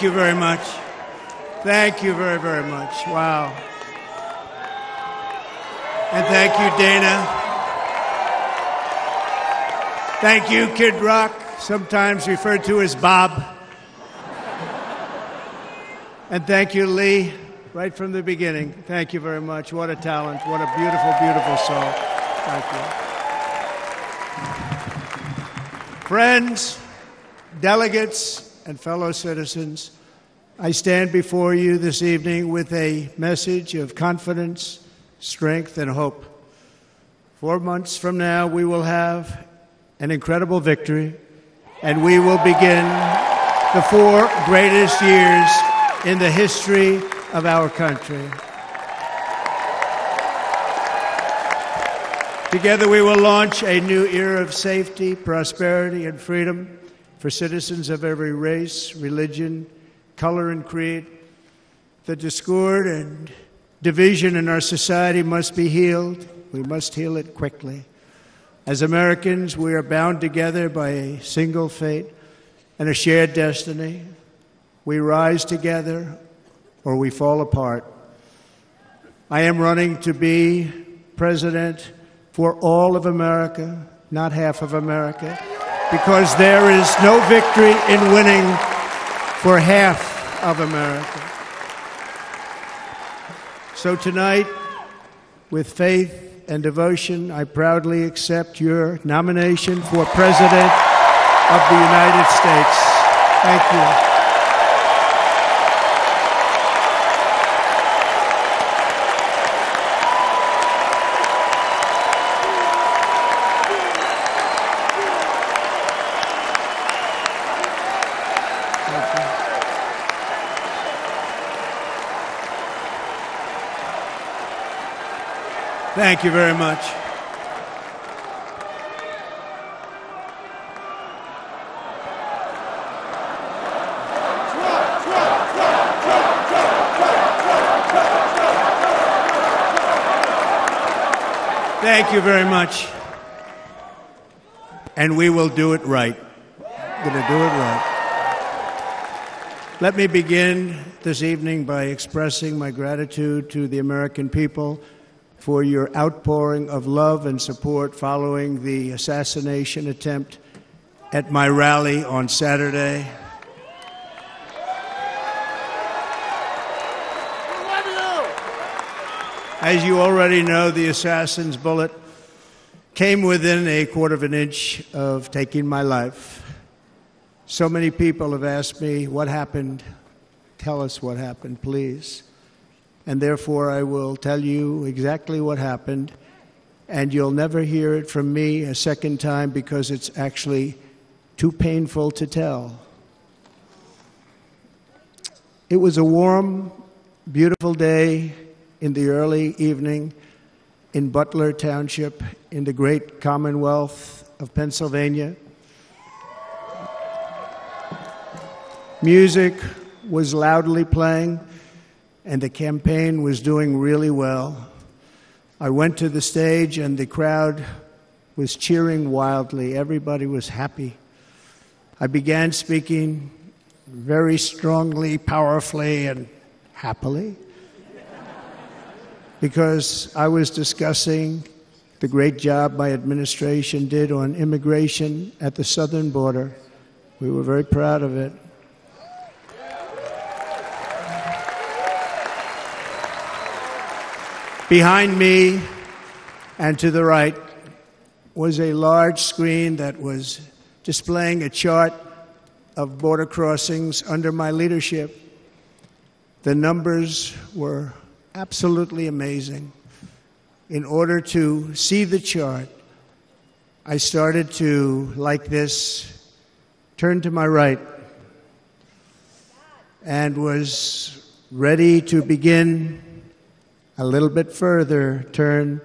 Thank you very much. Thank you very, very much. Wow. And thank you, Dana. Thank you, Kid Rock, sometimes referred to as Bob. And thank you, Lee, right from the beginning. Thank you very much. What a talent. What a beautiful, beautiful song. Thank you. Friends, delegates, and fellow citizens, I stand before you this evening with a message of confidence, strength, and hope. Four months from now, we will have an incredible victory, and we will begin the four greatest years in the history of our country. Together, we will launch a new era of safety, prosperity, and freedom for citizens of every race, religion, color, and creed. The discord and division in our society must be healed. We must heal it quickly. As Americans, we are bound together by a single fate and a shared destiny. We rise together or we fall apart. I am running to be president for all of America, not half of America, because there is no victory in winning for half of America. So tonight, with faith and devotion, I proudly accept your nomination for President of the United States. Thank you. Thank you very much. Thank you very much. And we will do it right. Going to do it right. Let me begin this evening by expressing my gratitude to the American people for your outpouring of love and support following the assassination attempt at my rally on Saturday. As you already know, the assassin's bullet came within a quarter of an inch of taking my life. So many people have asked me, What happened? Tell us what happened, please. And therefore, I will tell you exactly what happened, and you'll never hear it from me a second time because it's actually too painful to tell. It was a warm, beautiful day in the early evening in Butler Township in the great Commonwealth of Pennsylvania. Music was loudly playing, and the campaign was doing really well. I went to the stage, and the crowd was cheering wildly. Everybody was happy. I began speaking very strongly, powerfully, and happily because I was discussing the great job my administration did on immigration at the southern border. We were very proud of it. Behind me and to the right was a large screen that was displaying a chart of border crossings under my leadership. The numbers were absolutely amazing. In order to see the chart, I started to, like this, turn to my right and was ready to begin a little bit further turn,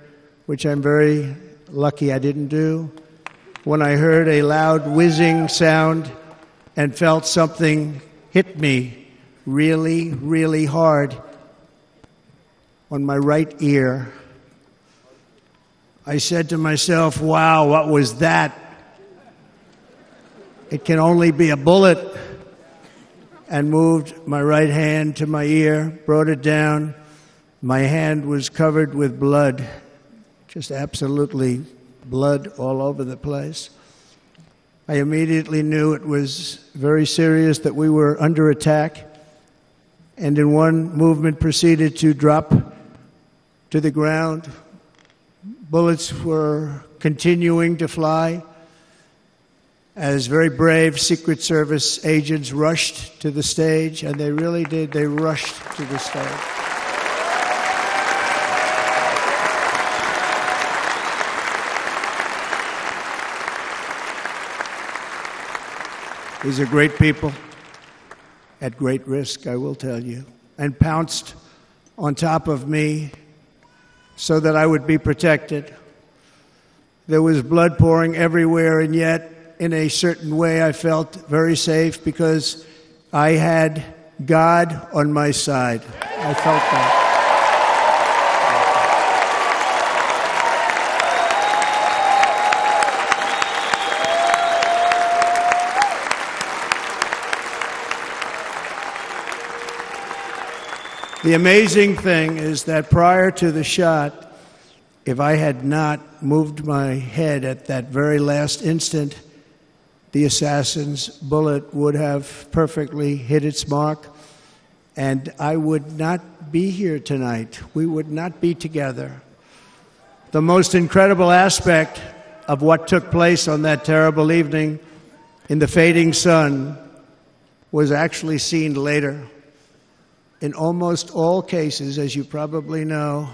which I'm very lucky I didn't do, when I heard a loud whizzing sound and felt something hit me really, really hard on my right ear. I said to myself, wow, what was that? It can only be a bullet. And moved my right hand to my ear, brought it down. My hand was covered with blood, just absolutely blood all over the place. I immediately knew it was very serious that we were under attack, and in one movement proceeded to drop to the ground. Bullets were continuing to fly as very brave Secret Service agents rushed to the stage, and they really did, they rushed to the stage. These are great people at great risk, I will tell you, and pounced on top of me so that I would be protected. There was blood pouring everywhere, and yet, in a certain way, I felt very safe because I had God on my side. I felt that. The amazing thing is that prior to the shot, if I had not moved my head at that very last instant, the assassin's bullet would have perfectly hit its mark, and I would not be here tonight. We would not be together. The most incredible aspect of what took place on that terrible evening in the fading sun was actually seen later in almost all cases, as you probably know,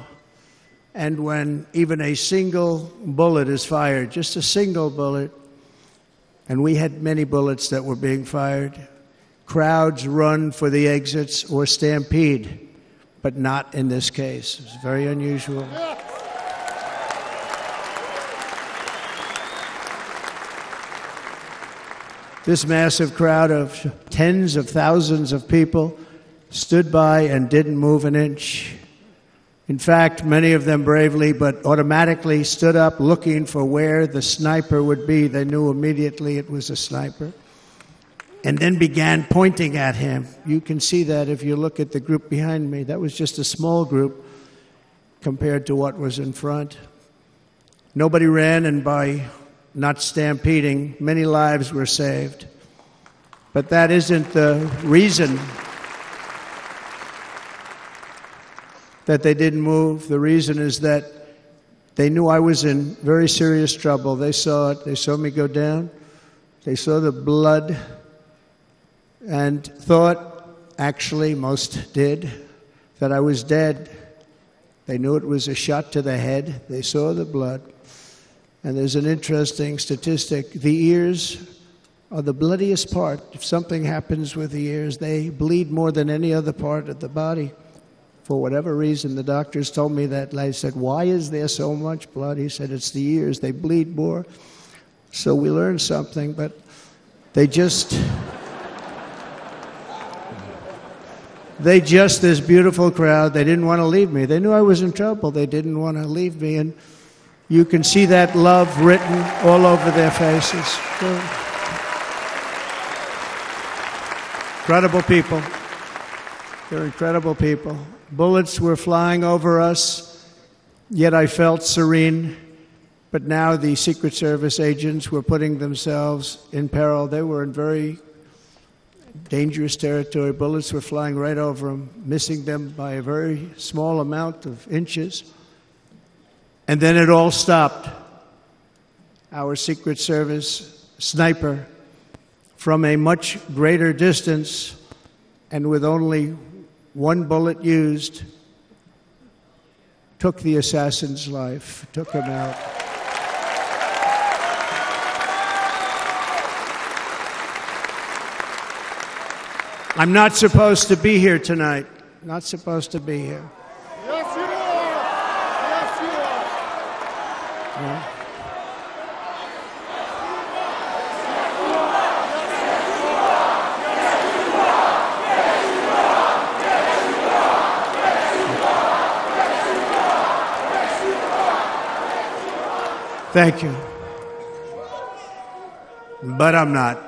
and when even a single bullet is fired, just a single bullet, and we had many bullets that were being fired, crowds run for the exits or stampede, but not in this case. It's very unusual. This massive crowd of tens of thousands of people stood by and didn't move an inch. In fact, many of them bravely but automatically stood up looking for where the sniper would be. They knew immediately it was a sniper. And then began pointing at him. You can see that if you look at the group behind me. That was just a small group compared to what was in front. Nobody ran, and by not stampeding, many lives were saved. But that isn't the reason that they didn't move. The reason is that they knew I was in very serious trouble. They saw it. They saw me go down. They saw the blood and thought, actually, most did, that I was dead. They knew it was a shot to the head. They saw the blood. And there's an interesting statistic the ears are the bloodiest part. If something happens with the ears, they bleed more than any other part of the body. For whatever reason, the doctors told me that. I said, Why is there so much blood? He said, It's the ears. They bleed more. So we learned something, but they just. They just, this beautiful crowd, they didn't want to leave me. They knew I was in trouble. They didn't want to leave me. And you can see that love written all over their faces. Incredible people. They're incredible people. Bullets were flying over us, yet I felt serene. But now the Secret Service agents were putting themselves in peril. They were in very dangerous territory. Bullets were flying right over them, missing them by a very small amount of inches. And then it all stopped. Our Secret Service sniper, from a much greater distance and with only one bullet used, took the assassin's life, took him out. I'm not supposed to be here tonight. Not supposed to be here. Yes, you are. Yes, you are. Thank you. But I'm not.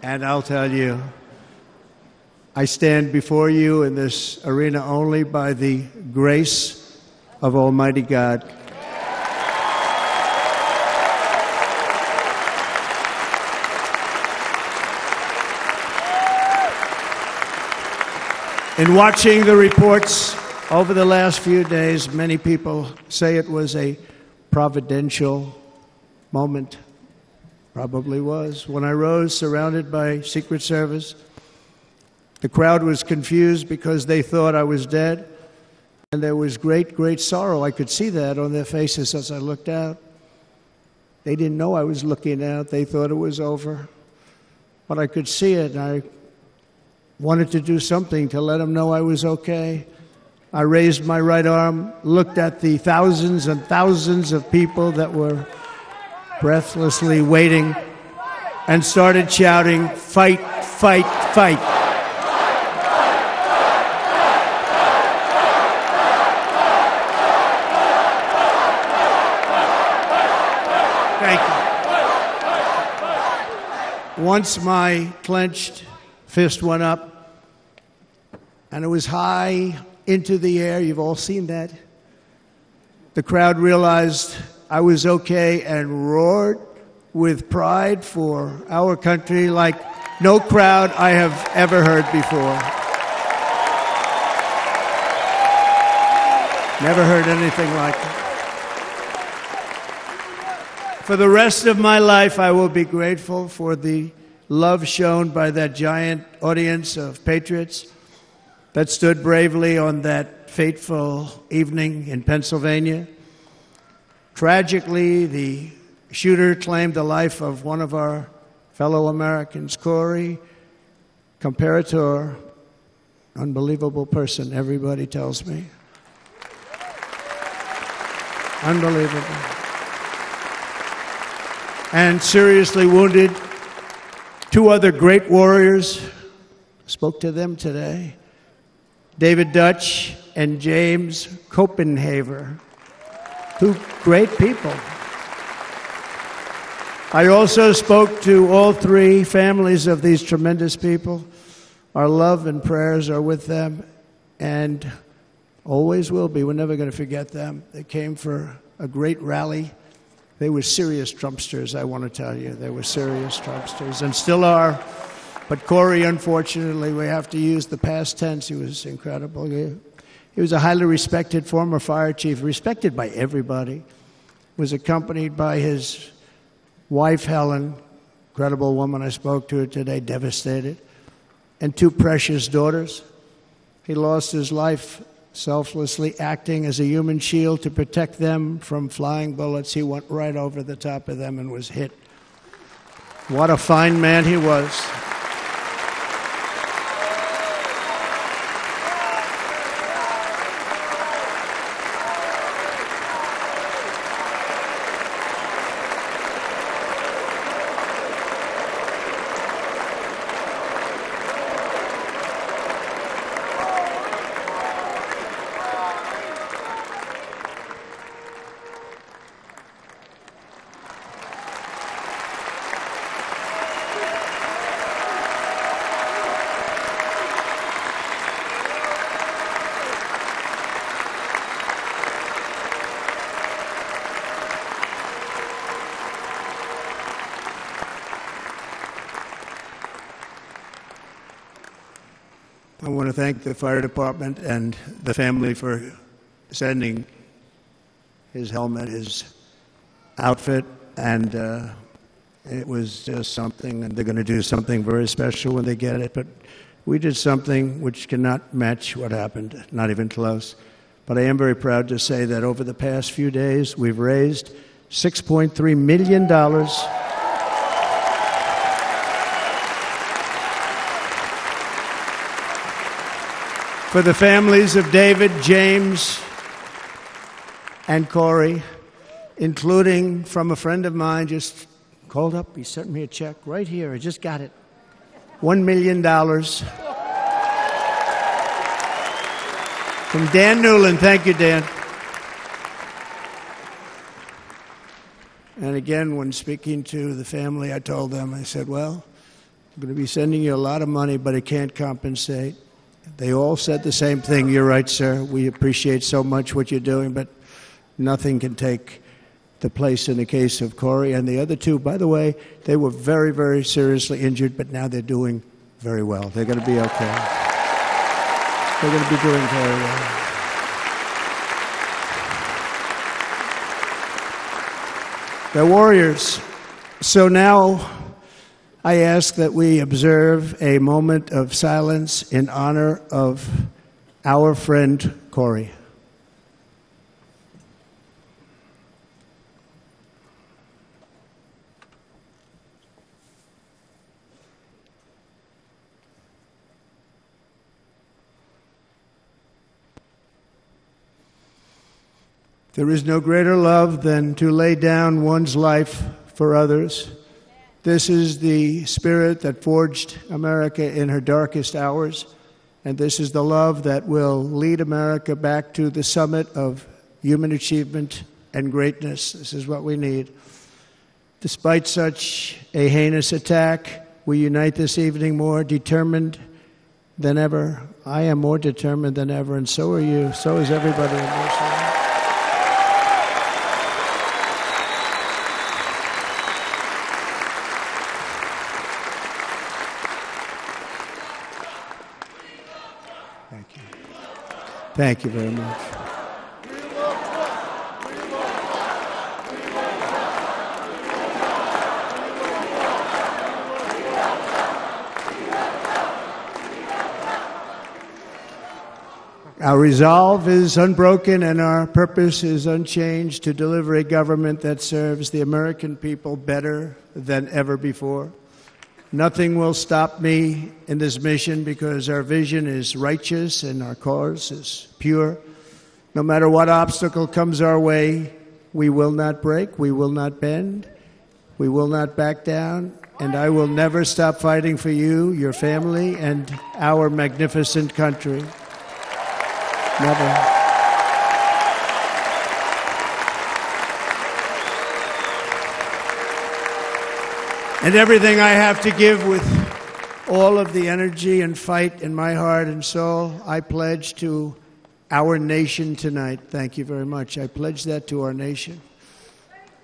And I'll tell you, I stand before you in this arena only by the grace of Almighty God. In watching the reports over the last few days, many people say it was a providential moment. Probably was. When I rose, surrounded by Secret Service, the crowd was confused because they thought I was dead, and there was great, great sorrow. I could see that on their faces as I looked out. They didn't know I was looking out, they thought it was over. But I could see it, and I wanted to do something to let them know I was okay. I raised my right arm, looked at the thousands and thousands of people that were breathlessly waiting, and started shouting, Fight, fight, fight. Thank you. Once my clenched fist went up, and it was high into the air. You've all seen that. The crowd realized I was okay and roared with pride for our country like no crowd I have ever heard before. Never heard anything like it. For the rest of my life, I will be grateful for the love shown by that giant audience of patriots that stood bravely on that fateful evening in Pennsylvania. Tragically, the shooter claimed the life of one of our fellow Americans, Corey Comperatore. Unbelievable person, everybody tells me. Unbelievable. And seriously wounded, two other great warriors. Spoke to them today. David Dutch and James Copenhaver. Two great people. I also spoke to all three families of these tremendous people. Our love and prayers are with them and always will be. We're never going to forget them. They came for a great rally. They were serious Trumpsters, I want to tell you. They were serious Trumpsters and still are. But Corey, unfortunately, we have to use the past tense. He was incredible. He, He was a highly respected former fire chief, respected by everybody. Was accompanied by his wife, Helen, incredible woman. I spoke to today, devastated, and two precious daughters. He lost his life selflessly acting as a human shield to protect them from flying bullets. He went right over the top of them and was hit. What a fine man he was. Thank the fire department and the family for sending his helmet, his outfit, and uh, it was just something, and they're going to do something very special when they get it. But we did something which cannot match what happened, not even close. But I am very proud to say that over the past few days, we've raised $6.3 million. For the families of David, James, and Corey, including from a friend of mine just called up. He sent me a check right here. I just got it. $1 million from Dan Newlin. Thank you, Dan. And again, when speaking to the family, I told them, I said, well, I'm going to be sending you a lot of money, but it can't compensate. They all said the same thing. You're right, sir. We appreciate so much what you're doing, but nothing can take the place in the case of Corey and the other two. By the way, they were very, very seriously injured, but now they're doing very well. They're going to be okay. They're going to be doing very well. They're warriors. So now I ask that we observe a moment of silence in honor of our friend Corey. There is no greater love than to lay down one's life for others. This is the spirit that forged America in her darkest hours, and this is the love that will lead America back to the summit of human achievement and greatness. This is what we need. Despite such a heinous attack, we unite this evening more determined than ever. I am more determined than ever, and so are you. So is everybody in this room. Thank you very much. Our resolve is unbroken and our purpose is unchanged to deliver a government that serves the American people better than ever before. Nothing will stop me in this mission because our vision is righteous and our cause is pure. No matter what obstacle comes our way, we will not break, we will not bend, we will not back down, and I will never stop fighting for you, your family, and our magnificent country. Never. And everything I have to give with all of the energy and fight in my heart and soul, I pledge to our nation tonight. Thank you very much. I pledge that to our nation.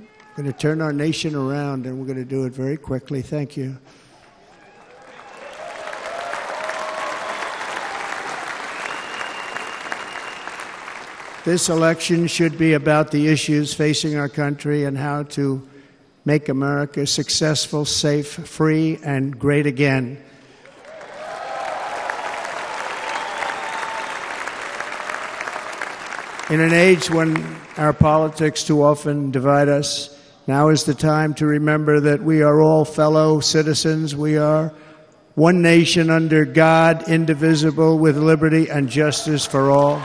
We're going to turn our nation around and we're going to do it very quickly. Thank you. This election should be about the issues facing our country and how to make America successful, safe, free, and great again. In an age when our politics too often divide us, now is the time to remember that we are all fellow citizens. We are one nation under God, indivisible, with liberty and justice for all.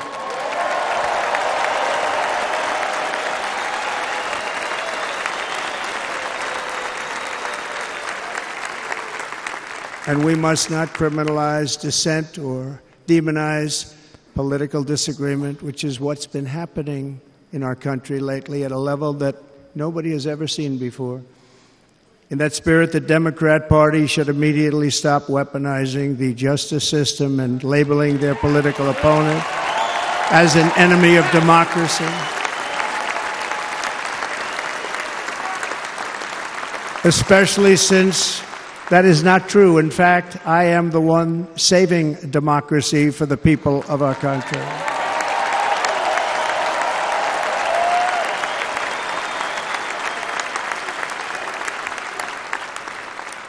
And we must not criminalize dissent or demonize political disagreement, which is what's been happening in our country lately at a level that nobody has ever seen before. In that spirit, the Democrat Party should immediately stop weaponizing the justice system and labeling their political opponent as an enemy of democracy. Especially since that is not true. In fact, I am the one saving democracy for the people of our country.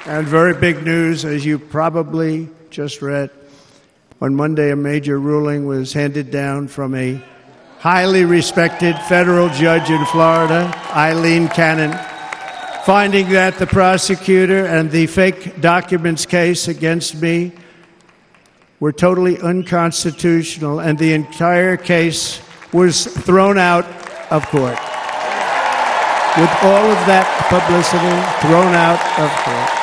And very big news, as you probably just read. On Monday, a major ruling was handed down from a highly respected federal judge in Florida, Aileen Cannon finding that the prosecutor and the fake documents case against me were totally unconstitutional, and the entire case was thrown out of court. With all of that publicity thrown out of court.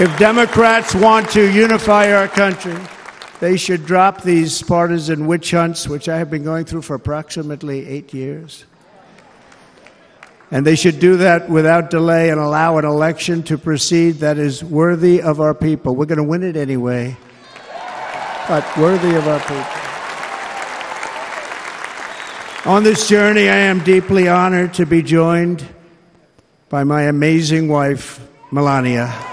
If Democrats want to unify our country, they should drop these partisan witch hunts, which I have been going through for approximately eight years. And they should do that without delay and allow an election to proceed that is worthy of our people. We're going to win it anyway, but worthy of our people. On this journey, I am deeply honored to be joined by my amazing wife, Melania.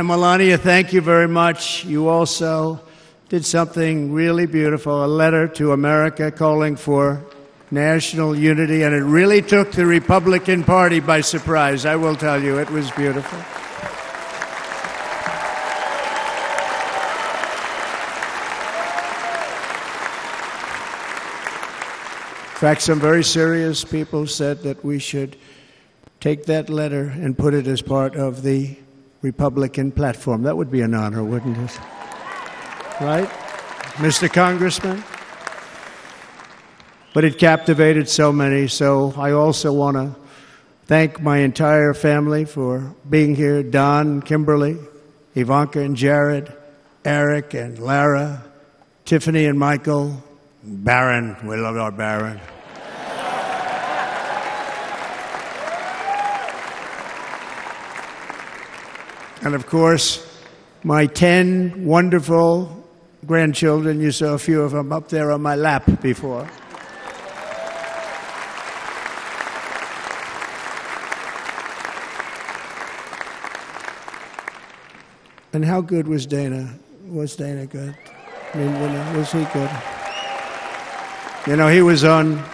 And Melania, thank you very much. You also did something really beautiful a letter to America calling for national unity, and it really took the Republican Party by surprise. I will tell you, it was beautiful. In fact, some very serious people said that we should take that letter and put it as part of the Republican platform. That would be an honor, wouldn't it? Right? Mr. Congressman? But it captivated so many, so I also want to thank my entire family for being here Don, Kimberly, Ivanka and Jared, Eric and Lara, Tiffany and Michael, Barron. We love our Barron. And of course, my 10 wonderful grandchildren. You saw a few of them up there on my lap before. And how good was Dana? Was Dana good? I mean, was he good? You know, he was on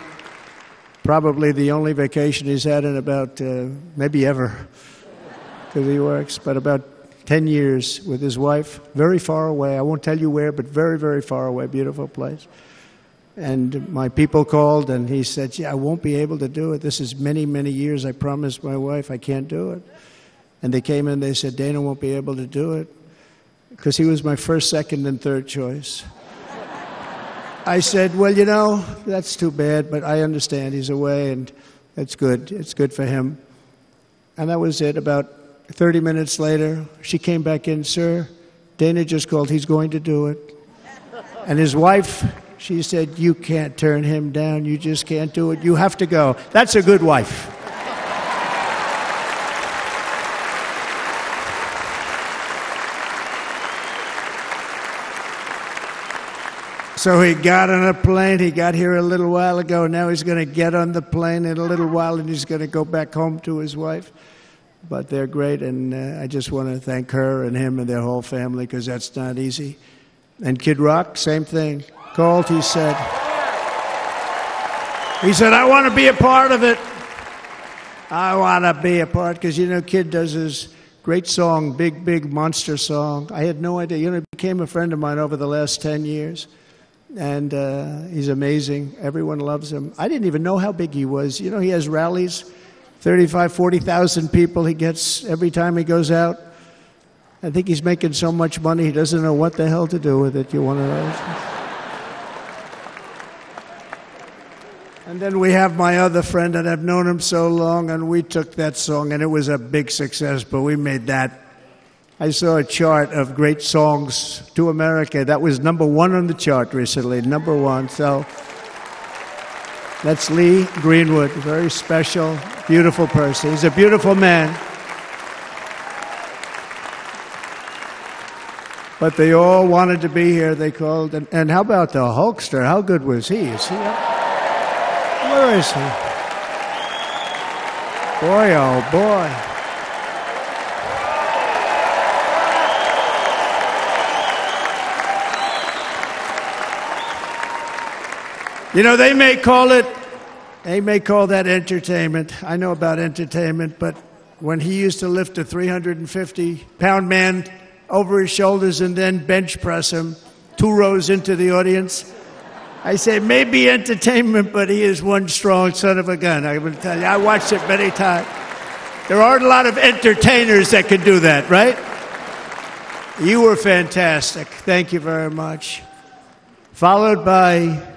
probably the only vacation he's had in about uh, maybe ever because he works, but about 10 years with his wife, very far away. I won't tell you where, but very, very far away, beautiful place. And my people called, and he said, Yeah, I won't be able to do it. This is many, many years. I promised my wife I can't do it. And they came in, they said, Dana won't be able to do it because he was my first, second, and third choice. I said, Well, you know, that's too bad, but I understand he's away, and it's good. It's good for him. And that was it. About 30 minutes later, she came back in, Sir, Dana just called. He's going to do it. And his wife, she said, You can't turn him down. You just can't do it. You have to go. That's a good wife. So he got on a plane. He got here a little while ago. Now he's going to get on the plane in a little while and he's going to go back home to his wife. But they're great, and uh, I just want to thank her and him and their whole family because that's not easy. And Kid Rock, same thing. Called, he said, he said, I want to be a part of it. I want to be a part because you know, Kid does his great song, big, big monster song. I had no idea. You know, he became a friend of mine over the last 10 years. And uh, he's amazing. Everyone loves him. I didn't even know how big he was. You know, he has rallies, 35, 40,000 people he gets every time he goes out. I think he's making so much money, he doesn't know what the hell to do with it. You want to know? And then we have my other friend, and I've known him so long, and we took that song, and it was a big success, but we made that. I saw a chart of great songs to America. That was number one on the chart recently, number one. So that's Lee Greenwood, a very special, beautiful person. He's a beautiful man. But they all wanted to be here. They called. And, and how about the Hulkster? How good was he? Is he up? Where is he? Boy, oh boy. You know, they may call it, they may call that entertainment. I know about entertainment, but when he used to lift a 350 pound man over his shoulders and then bench press him two rows into the audience, I say, maybe entertainment, but he is one strong son of a gun. I will tell you, I watched it many times. There aren't a lot of entertainers that can do that, right? You were fantastic. Thank you very much. Followed by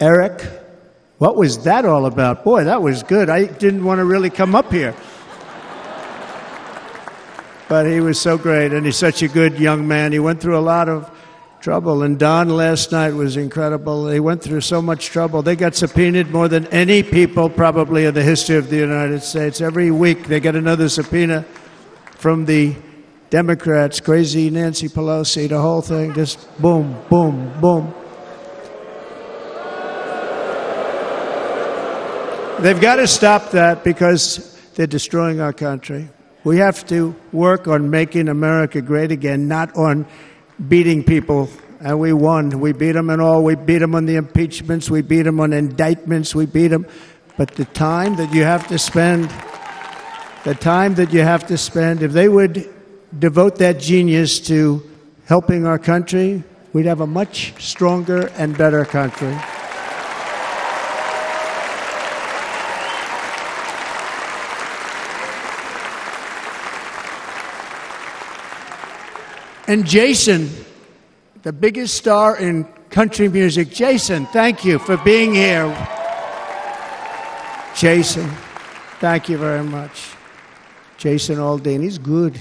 Eric. What was that all about? Boy, that was good. I didn't want to really come up here. But he was so great, and he's such a good young man. He went through a lot of trouble. And Don last night was incredible. They went through so much trouble. They got subpoenaed more than any people probably in the history of the United States. Every week they get another subpoena from the Democrats, crazy Nancy Pelosi, the whole thing, just boom, boom, boom. They've got to stop that because they're destroying our country. We have to work on making America great again, not on beating people. And we won. We beat them in all. We beat them on the impeachments. We beat them on indictments. We beat them. But the time that you have to spend, the time that you have to spend, if they would devote that genius to helping our country, we'd have a much stronger and better country. And Jason, the biggest star in country music, Jason, thank you for being here. Jason, thank you very much. Jason Aldean, he's good.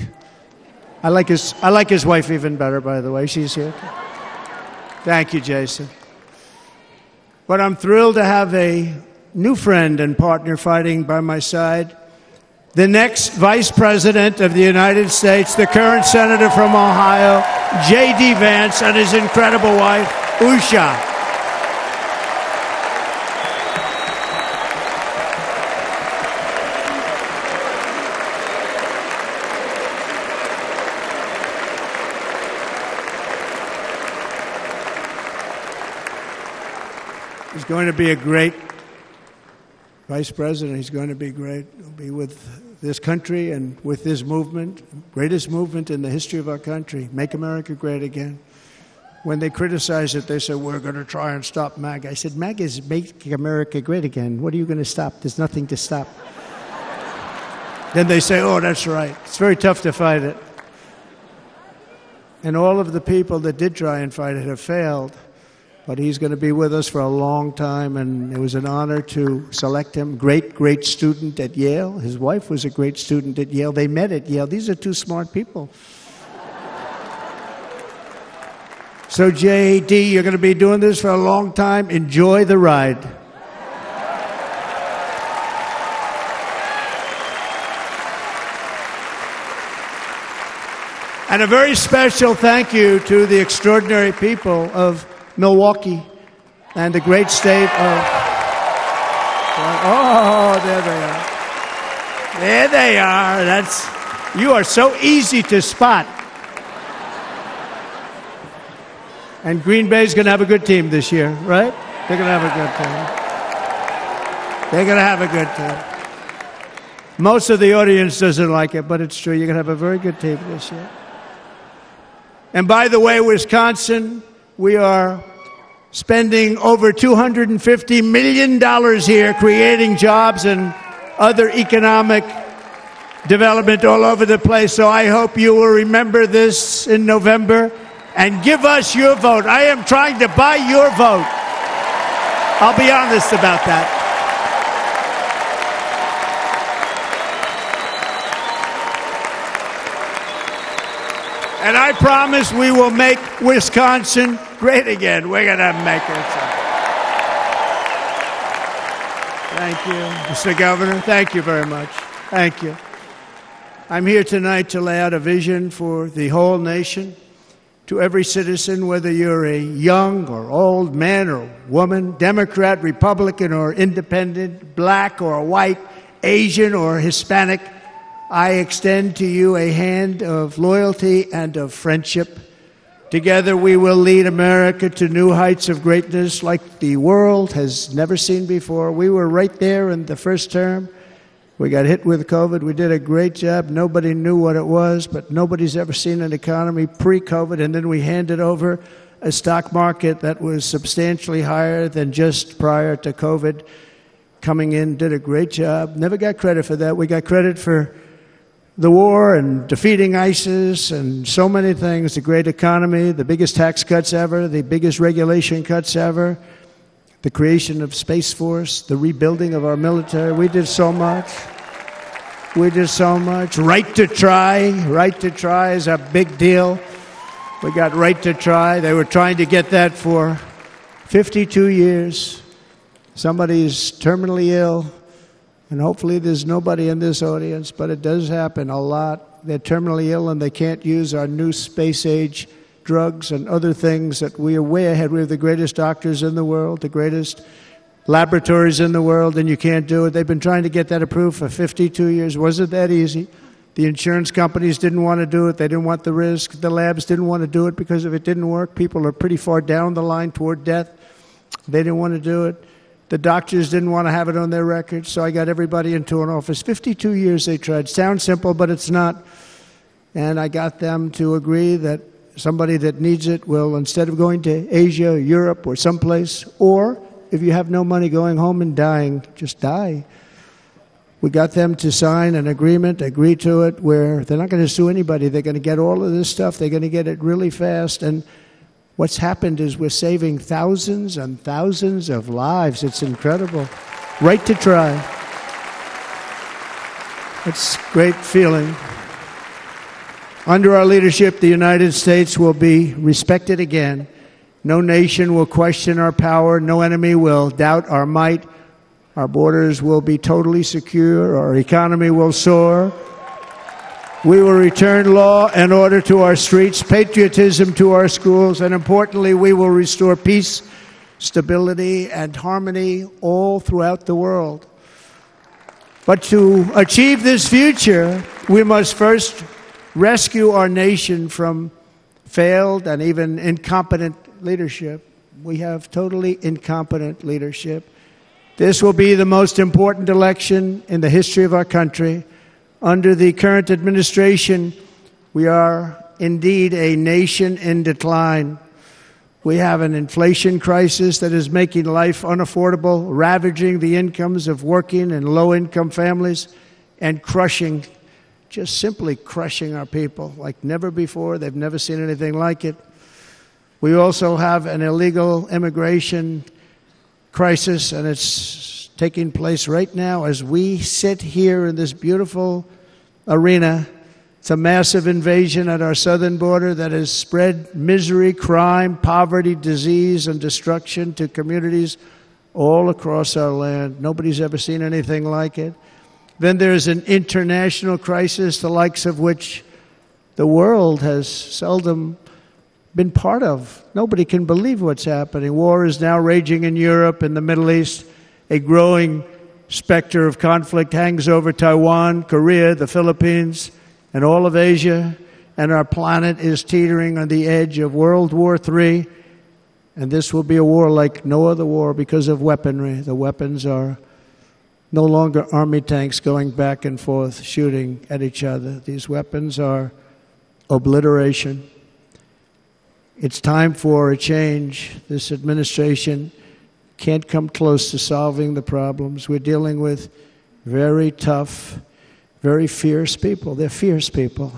I like his, I like his wife even better, by the way. She's here. Thank you, Jason. But I'm thrilled to have a new friend and partner fighting by my side the next Vice President of the United States, the current Senator from Ohio, J.D. Vance, and his incredible wife, Usha. He's going to be a great vice president. He's going to be great. He'll be with this country and with this movement, greatest movement in the history of our country, Make America Great Again. When they criticize it, they say, We're going to try and stop MAGA. I said, MAGA is Make America Great Again. What are you going to stop? There's nothing to stop. then they say, Oh, that's right. It's very tough to fight it. And all of the people that did try and fight it have failed but he's going to be with us for a long time, and it was an honor to select him. Great, great student at Yale. His wife was a great student at Yale. They met at Yale. These are two smart people. So, JD, you're going to be doing this for a long time. Enjoy the ride. And a very special thank you to the extraordinary people of Milwaukee and the great state of. Oh, there they are. There they are. That's you are so easy to spot. And Green Bay's going to have a good team this year, right? They're going to have a good team. They're going to have a good team. Most of the audience doesn't like it, but it's true. You're going to have a very good team this year. And by the way, Wisconsin, we are spending over $250 million here creating jobs and other economic development all over the place. So I hope you will remember this in November and give us your vote. I am trying to buy your vote. I'll be honest about that. And I promise we will make Wisconsin great again. We're going to make it. Thank you, Mr. Governor. Thank you very much. Thank you. I'm here tonight to lay out a vision for the whole nation to every citizen, whether you're a young or old man or woman, Democrat, Republican, or independent, black or white, Asian or Hispanic, I extend to you a hand of loyalty and of friendship. Together, we will lead America to new heights of greatness like the world has never seen before. We were right there in the first term. We got hit with COVID. We did a great job. Nobody knew what it was, but nobody's ever seen an economy pre COVID. And then we handed over a stock market that was substantially higher than just prior to COVID. Coming in, did a great job. Never got credit for that. We got credit for the war and defeating ISIS and so many things. The great economy, the biggest tax cuts ever, the biggest regulation cuts ever the creation of Space Force, the rebuilding of our military. We did so much. We did so much. Right to try. Right to try is a big deal. We got right to try. They were trying to get that for 52 years. Somebody's terminally ill, and hopefully there's nobody in this audience, but it does happen a lot. They're terminally ill and they can't use our new space age drugs and other things that we are way ahead. We have the greatest doctors in the world, the greatest laboratories in the world, and you can't do it. They've been trying to get that approved for 52 years. Wasn't that easy? The insurance companies didn't want to do it. They didn't want the risk. The labs didn't want to do it because if it didn't work, people are pretty far down the line toward death. They didn't want to do it. The doctors didn't want to have it on their records, so I got everybody into an office. 52 years they tried. Sounds simple, but it's not. And I got them to agree that somebody that needs it will, instead of going to Asia, Europe, or someplace, or if you have no money going home and dying, just die. We got them to sign an agreement, agree to it, where they're not going to sue anybody. They're going to get all of this stuff. They're going to get it really fast. And what's happened is we're saving thousands and thousands of lives. It's incredible. Right to try. It's great feeling. Under our leadership, the United States will be respected again. No nation will question our power. No enemy will doubt our might. Our borders will be totally secure. Our economy will soar. We will return law and order to our streets, patriotism to our schools, and importantly, we will restore peace, stability, and harmony all throughout the world. But to achieve this future, we must first rescue our nation from failed and even incompetent leadership. We have totally incompetent leadership. This will be the most important election in the history of our country. Under the current administration, we are indeed a nation in decline. We have an inflation crisis that is making life unaffordable, ravaging the incomes of working and low income families, and crushing just simply crushing our people like never before. They've never seen anything like it. We also have an illegal immigration crisis, and it's taking place right now as we sit here in this beautiful arena. It's a massive invasion at our southern border that has spread misery, crime, poverty, disease, and destruction to communities all across our land. Nobody's ever seen anything like it. Then there's an international crisis, the likes of which the world has seldom been part of. Nobody can believe what's happening. War is now raging in Europe and the Middle East. A growing specter of conflict hangs over Taiwan, Korea, the Philippines, and all of Asia. And our planet is teetering on the edge of World War III. And this will be a war like no other war because of weaponry. The weapons are no longer army tanks going back and forth shooting at each other. These weapons are obliteration. It's time for a change. This administration can't come close to solving the problems. We're dealing with very tough, very fierce people. They're fierce people.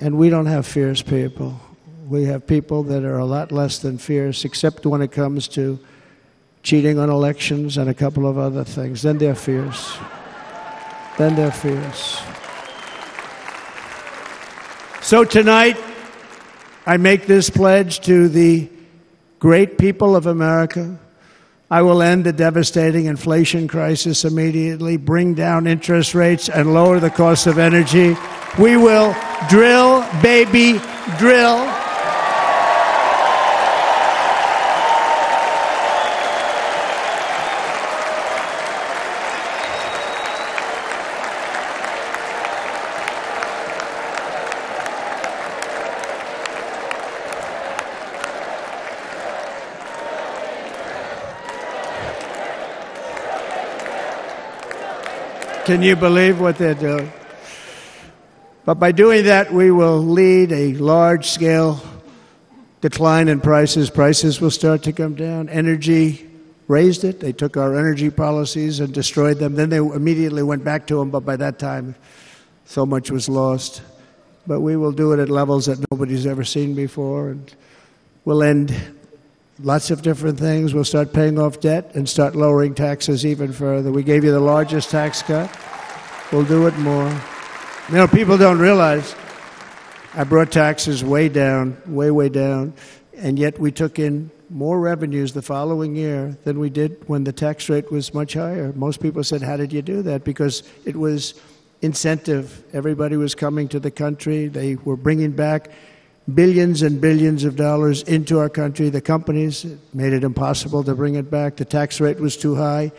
And we don't have fierce people. We have people that are a lot less than fierce, except when it comes to cheating on elections and a couple of other things. Then they're fierce. Then they're fierce. So tonight, I make this pledge to the great people of America. I will end the devastating inflation crisis immediately, bring down interest rates, and lower the cost of energy. We will drill, baby, drill. Can you believe what they're doing? But by doing that, we will lead a large scale decline in prices. Prices will start to come down. Energy raised it. They took our energy policies and destroyed them. Then they immediately went back to them, but by that time, so much was lost. But we will do it at levels that nobody's ever seen before. And we'll end lots of different things. We'll start paying off debt and start lowering taxes even further. We gave you the largest tax cut. We'll do it more. You know, people don't realize I brought taxes way down, way, way down, and yet we took in more revenues the following year than we did when the tax rate was much higher. Most people said, How did you do that? Because it was incentive. Everybody was coming to the country, they were bringing back billions and billions of dollars into our country. The companies made it impossible to bring it back. The tax rate was too high,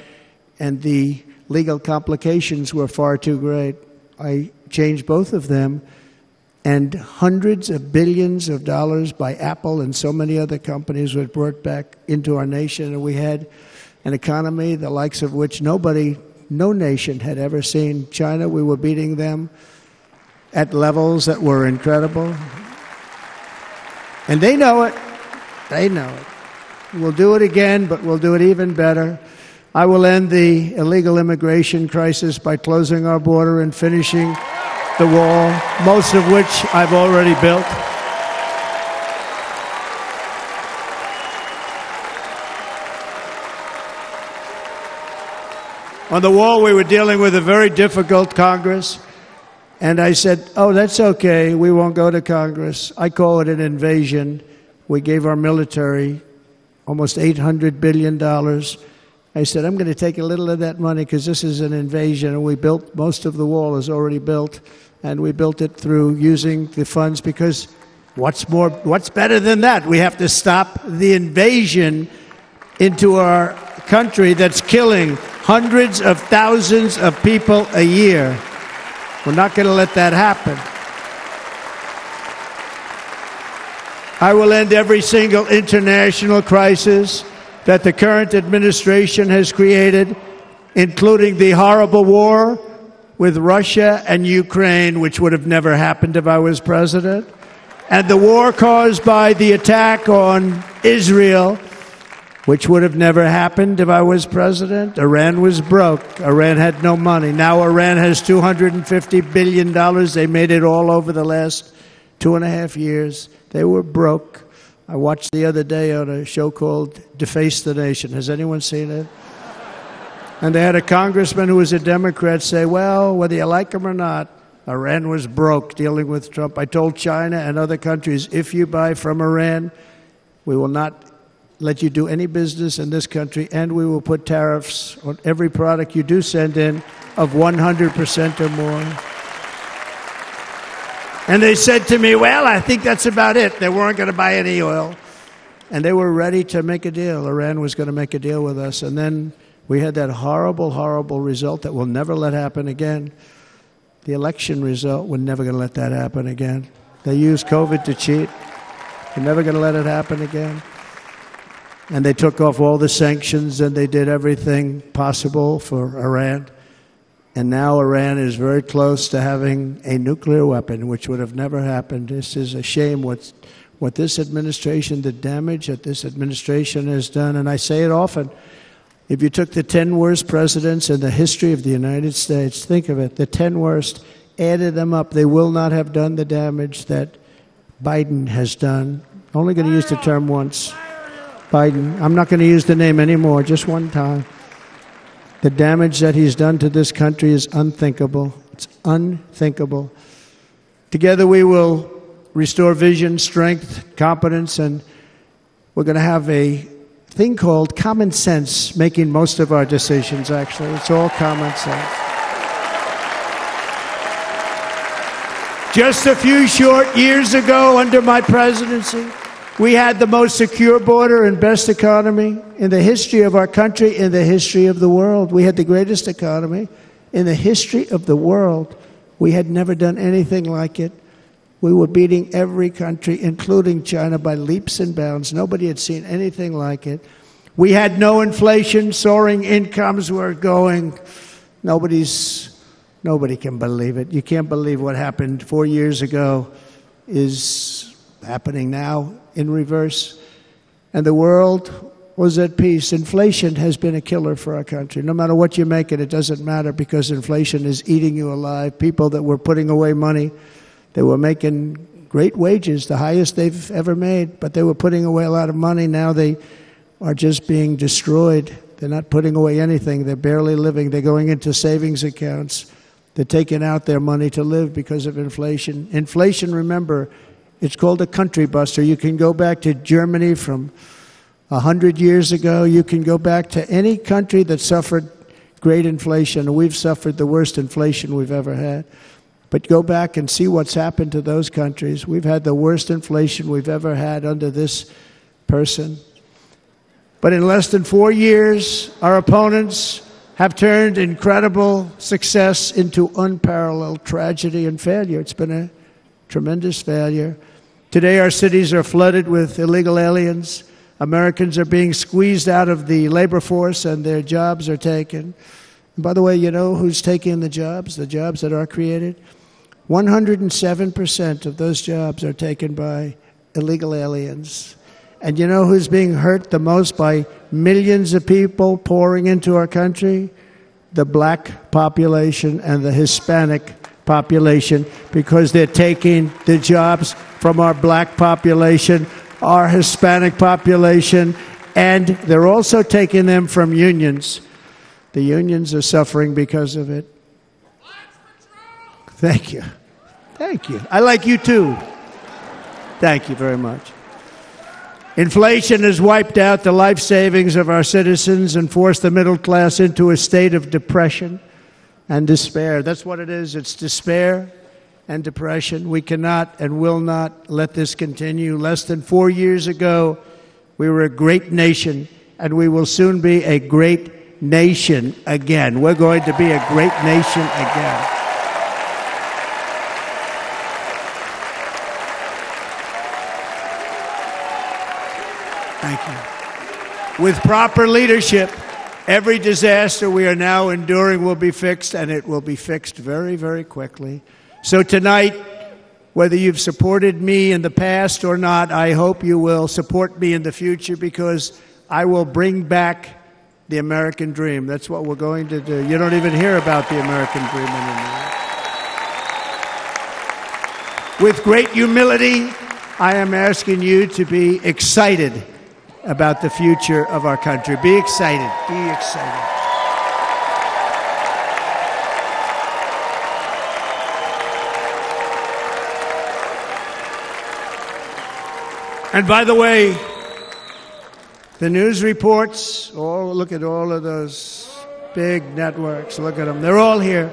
and the legal complications were far too great. I changed both of them, and hundreds of billions of dollars by Apple and so many other companies were brought back into our nation, and we had an economy the likes of which nobody, no nation had ever seen. China, we were beating them at levels that were incredible. And they know it. They know it. We'll do it again, but we'll do it even better. I will end the illegal immigration crisis by closing our border and finishing the wall, most of which I've already built. On the wall, we were dealing with a very difficult Congress. And I said, Oh, that's okay. We won't go to Congress. I call it an invasion. We gave our military almost $800 billion. I said, I'm going to take a little of that money because this is an invasion. And we built, most of the wall is already built. And we built it through using the funds because what's more, what's better than that? We have to stop the invasion into our country that's killing hundreds of thousands of people a year. We're not going to let that happen. I will end every single international crisis that the current administration has created, including the horrible war with Russia and Ukraine, which would have never happened if I was president, and the war caused by the attack on Israel which would have never happened if I was president. Iran was broke. Iran had no money. Now Iran has $250 billion. They made it all over the last two and a half years. They were broke. I watched the other day on a show called Deface the Nation. Has anyone seen it? And they had a congressman who was a Democrat say, well, whether you like him or not, Iran was broke dealing with Trump. I told China and other countries, if you buy from Iran, we will not let you do any business in this country, and we will put tariffs on every product you do send in of 100% or more. And they said to me, Well, I think that's about it. They weren't going to buy any oil. And they were ready to make a deal. Iran was going to make a deal with us. And then we had that horrible, horrible result that we'll never let happen again. The election result, we're never going to let that happen again. They used COVID to cheat. We're never going to let it happen again. And they took off all the sanctions and they did everything possible for Iran. And now Iran is very close to having a nuclear weapon, which would have never happened. This is a shame what, what this administration, the damage that this administration has done. And I say it often if you took the 10 worst presidents in the history of the United States, think of it, the 10 worst, added them up, they will not have done the damage that Biden has done. Only going to use the term once. Biden. I'm not going to use the name anymore, just one time. The damage that he's done to this country is unthinkable. It's unthinkable. Together we will restore vision, strength, competence, and we're going to have a thing called common sense making most of our decisions, actually. It's all common sense. Just a few short years ago, under my presidency, we had the most secure border and best economy in the history of our country, in the history of the world. We had the greatest economy in the history of the world. We had never done anything like it. We were beating every country, including China, by leaps and bounds. Nobody had seen anything like it. We had no inflation, soaring incomes were going. Nobody's, nobody can believe it. You can't believe what happened four years ago is happening now in reverse. And the world was at peace. Inflation has been a killer for our country. No matter what you make it, it doesn't matter because inflation is eating you alive. People that were putting away money they were making great wages, the highest they've ever made, but they were putting away a lot of money. Now they are just being destroyed. They're not putting away anything. They're barely living. They're going into savings accounts. They're taking out their money to live because of inflation. Inflation, remember, it's called a country buster. You can go back to Germany from 100 years ago. You can go back to any country that suffered great inflation. We've suffered the worst inflation we've ever had. But go back and see what's happened to those countries. We've had the worst inflation we've ever had under this person. But in less than four years, our opponents have turned incredible success into unparalleled tragedy and failure. It's been a tremendous failure. Today, our cities are flooded with illegal aliens. Americans are being squeezed out of the labor force and their jobs are taken. And by the way, you know who's taking the jobs, the jobs that are created? 107% of those jobs are taken by illegal aliens. And you know who's being hurt the most by millions of people pouring into our country? The black population and the Hispanic population because they're taking the jobs from our black population, our Hispanic population, and they're also taking them from unions. The unions are suffering because of it. Thank you. Thank you. I like you too. Thank you very much. Inflation has wiped out the life savings of our citizens and forced the middle class into a state of depression and despair. That's what it is it's despair and depression. We cannot and will not let this continue. Less than four years ago, we were a great nation, and we will soon be a great nation again. We're going to be a great nation again. Thank you. With proper leadership, every disaster we are now enduring will be fixed, and it will be fixed very, very quickly. So tonight, whether you've supported me in the past or not, I hope you will support me in the future because I will bring back the American dream. That's what we're going to do. You don't even hear about the American dream anymore. With great humility, I am asking you to be excited about the future of our country. Be excited. Be excited. And by the way, the news reports, oh, look at all of those big networks. Look at them. They're all here.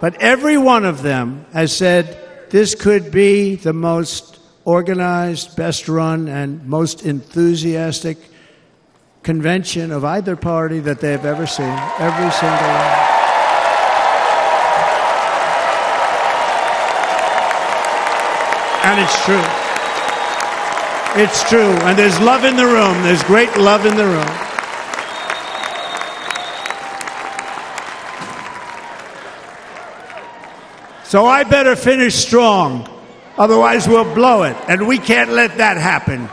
But every one of them has said this could be the most organized, best run, and most enthusiastic convention of either party that they've ever seen. Every single one. And it's true. It's true. And there's love in the room. There's great love in the room. So I better finish strong. Otherwise, we'll blow it. And we can't let that happen.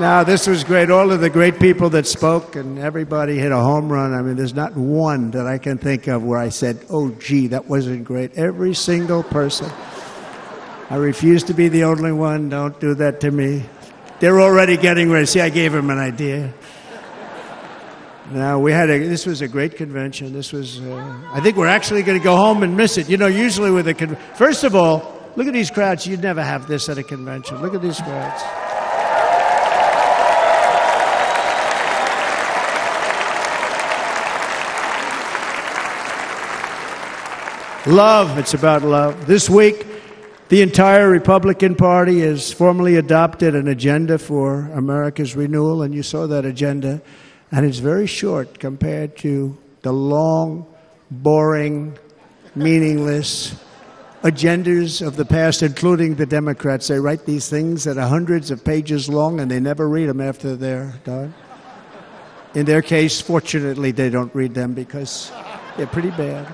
Now, this was great. All of the great people that spoke, and everybody hit a home run. I mean, there's not one that I can think of where I said, oh, gee, that wasn't great. Every single person. I refuse to be the only one. Don't do that to me. They're already getting ready. See, I gave them an idea. Now we had a. This was a great convention. This was. Uh, I think we're actually going to go home and miss it. You know, usually with a. Con- First of all, look at these crowds. You'd never have this at a convention. Look at these crowds. Love. It's about love. This week, the entire Republican Party has formally adopted an agenda for America's renewal, and you saw that agenda. And it's very short compared to the long, boring, meaningless agendas of the past, including the Democrats. They write these things that are hundreds of pages long and they never read them after they're done. In their case, fortunately, they don't read them because they're pretty bad.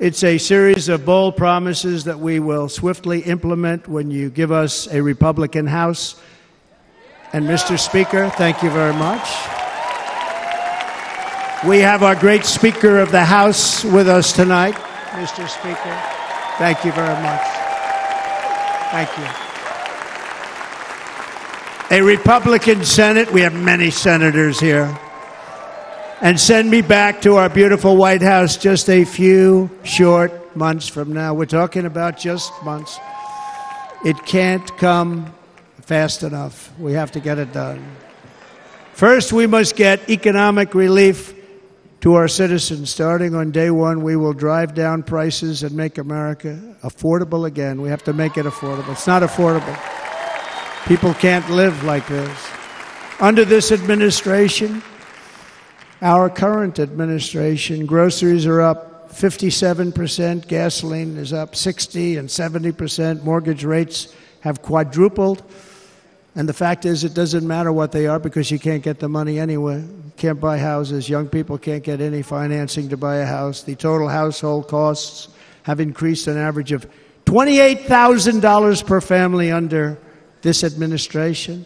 It's a series of bold promises that we will swiftly implement when you give us a Republican House. And, Mr. Speaker, thank you very much. We have our great Speaker of the House with us tonight, Mr. Speaker. Thank you very much. Thank you. A Republican Senate, we have many senators here. And send me back to our beautiful White House just a few short months from now. We're talking about just months. It can't come fast enough. We have to get it done. First, we must get economic relief to our citizens. Starting on day one, we will drive down prices and make America affordable again. We have to make it affordable. It's not affordable. People can't live like this. Under this administration, our current administration, groceries are up 57%, gasoline is up 60 and 70%, mortgage rates have quadrupled. And the fact is, it doesn't matter what they are because you can't get the money anyway. You can't buy houses. Young people can't get any financing to buy a house. The total household costs have increased an average of $28,000 per family under this administration.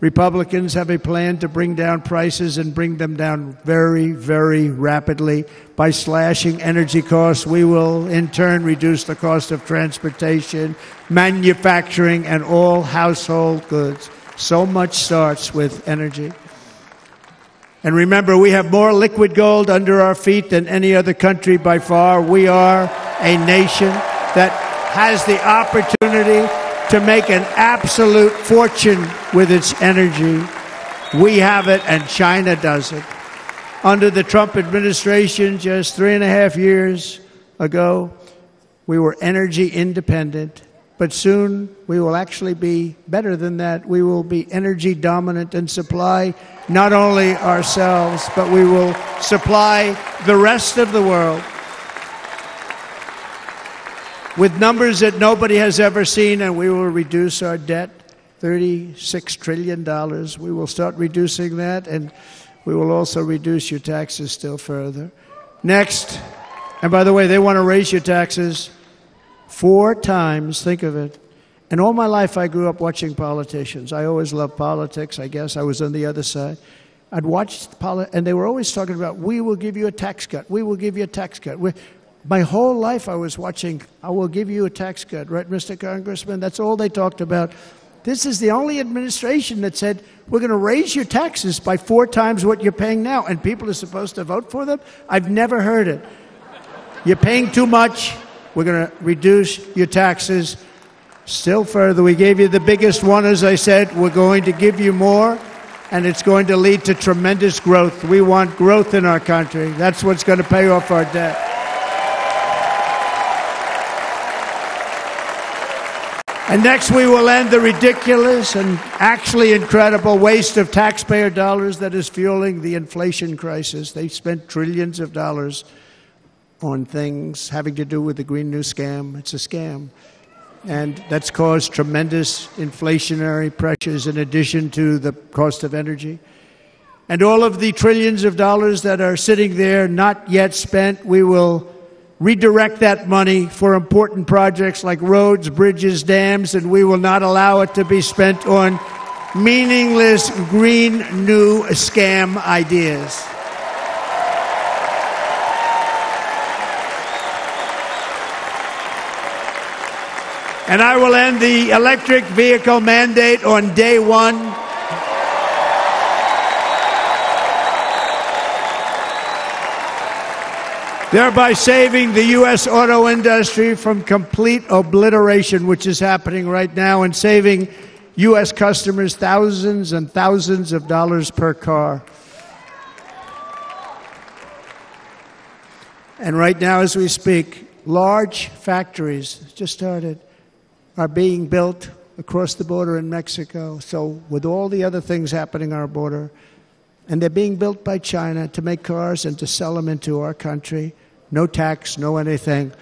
Republicans have a plan to bring down prices and bring them down very, very rapidly. By slashing energy costs, we will in turn reduce the cost of transportation, manufacturing, and all household goods. So much starts with energy. And remember, we have more liquid gold under our feet than any other country by far. We are a nation that has the opportunity to make an absolute fortune with its energy. We have it, and China does it. Under the Trump administration, just three and a half years ago, we were energy independent. But soon we will actually be better than that. We will be energy dominant and supply not only ourselves, but we will supply the rest of the world with numbers that nobody has ever seen, and we will reduce our debt $36 trillion. We will start reducing that, and we will also reduce your taxes still further. Next, and by the way, they want to raise your taxes four times. Think of it. And all my life, I grew up watching politicians. I always loved politics. I guess I was on the other side. I'd watch, poli- and they were always talking about, we will give you a tax cut. We will give you a tax cut. We, my whole life I was watching, I will give you a tax cut, right, Mr. Congressman? That's all they talked about. This is the only administration that said, we're going to raise your taxes by four times what you're paying now, and people are supposed to vote for them? I've never heard it. You're paying too much, we're going to reduce your taxes still further. We gave you the biggest one, as I said, we're going to give you more, and it's going to lead to tremendous growth. We want growth in our country. That's what's going to pay off our debt. And next, we will end the ridiculous and actually incredible waste of taxpayer dollars that is fueling the inflation crisis. They've spent trillions of dollars on things having to do with the Green New Scam. It's a scam. And that's caused tremendous inflationary pressures in addition to the cost of energy. And all of the trillions of dollars that are sitting there not yet spent, we will redirect that money for important projects like roads, bridges, dams, and we will not allow it to be spent on meaningless green new scam ideas. And I will end the electric vehicle mandate on day one. Thereby saving the U.S. auto industry from complete obliteration, which is happening right now, and saving U.S. customers thousands and thousands of dollars per car. And right now, as we speak, large factories just started are being built across the border in Mexico. So, with all the other things happening on our border, and they're being built by China to make cars and to sell them into our country. No tax, no anything.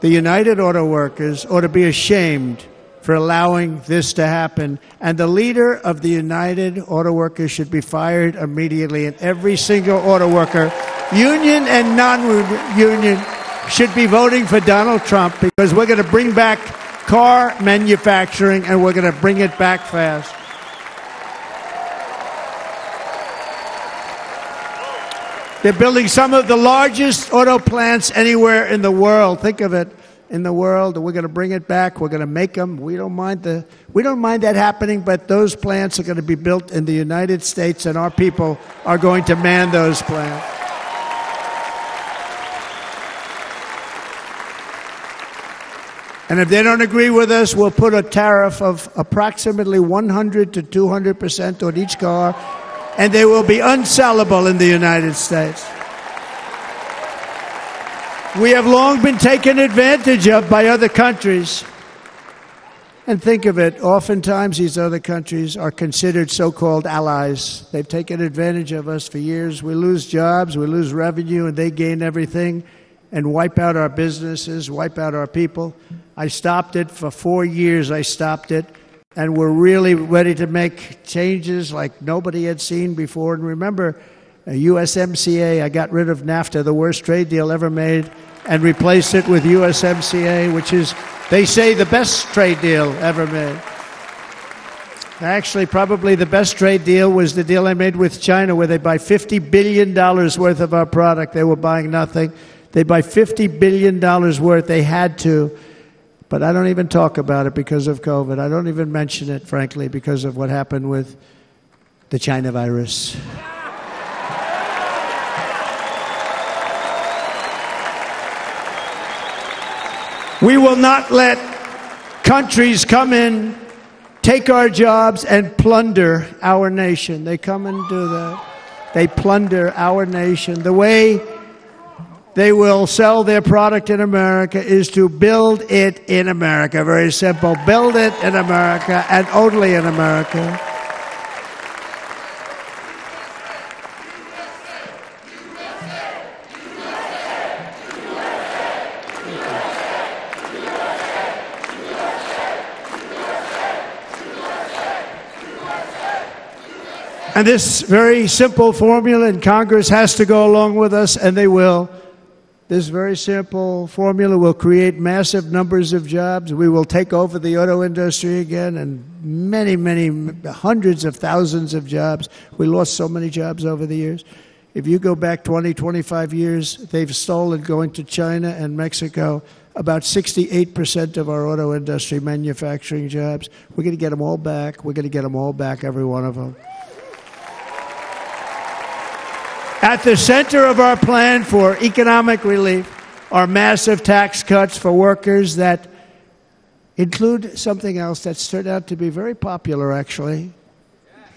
The United Auto Workers ought to be ashamed for allowing this to happen. And the leader of the United Auto Workers should be fired immediately. And every single auto worker, union and non union, should be voting for Donald Trump because we're going to bring back car manufacturing and we're going to bring it back fast. They're building some of the largest auto plants anywhere in the world. Think of it in the world. We're going to bring it back. We're going to make them. We don't mind the we don't mind that happening, but those plants are going to be built in the United States and our people are going to man those plants. And if they don't agree with us, we'll put a tariff of approximately 100 to 200 percent on each car and they will be unsellable in the United States. We have long been taken advantage of by other countries. And think of it, oftentimes these other countries are considered so called allies. They've taken advantage of us for years. We lose jobs, we lose revenue, and they gain everything and wipe out our businesses, wipe out our people. I stopped it for four years, I stopped it and we're really ready to make changes like nobody had seen before. And remember, uh, USMCA, I got rid of NAFTA, the worst trade deal ever made, and replaced it with USMCA, which is, they say, the best trade deal ever made. Actually, probably the best trade deal was the deal I made with China, where they buy $50 billion worth of our product. They were buying nothing. They buy $50 billion worth. They had to. But I don't even talk about it because of COVID. I don't even mention it, frankly, because of what happened with the China virus. We will not let countries come in, take our jobs, and plunder our nation. They come and do that. They plunder our nation. The way they will sell their product in America is to build it in America. Very simple. Build it in America and only in America. And this very simple formula in Congress has to go along with us, and they will. This very simple formula will create massive numbers of jobs. We will take over the auto industry again and many, many hundreds of thousands of jobs. We lost so many jobs over the years. If you go back 20, 25 years, they've stolen going to China and Mexico about 68% of our auto industry manufacturing jobs. We're going to get them all back. We're going to get them all back, every one of them. At the center of our plan for economic relief are massive tax cuts for workers that include something else that's turned out to be very popular, actually.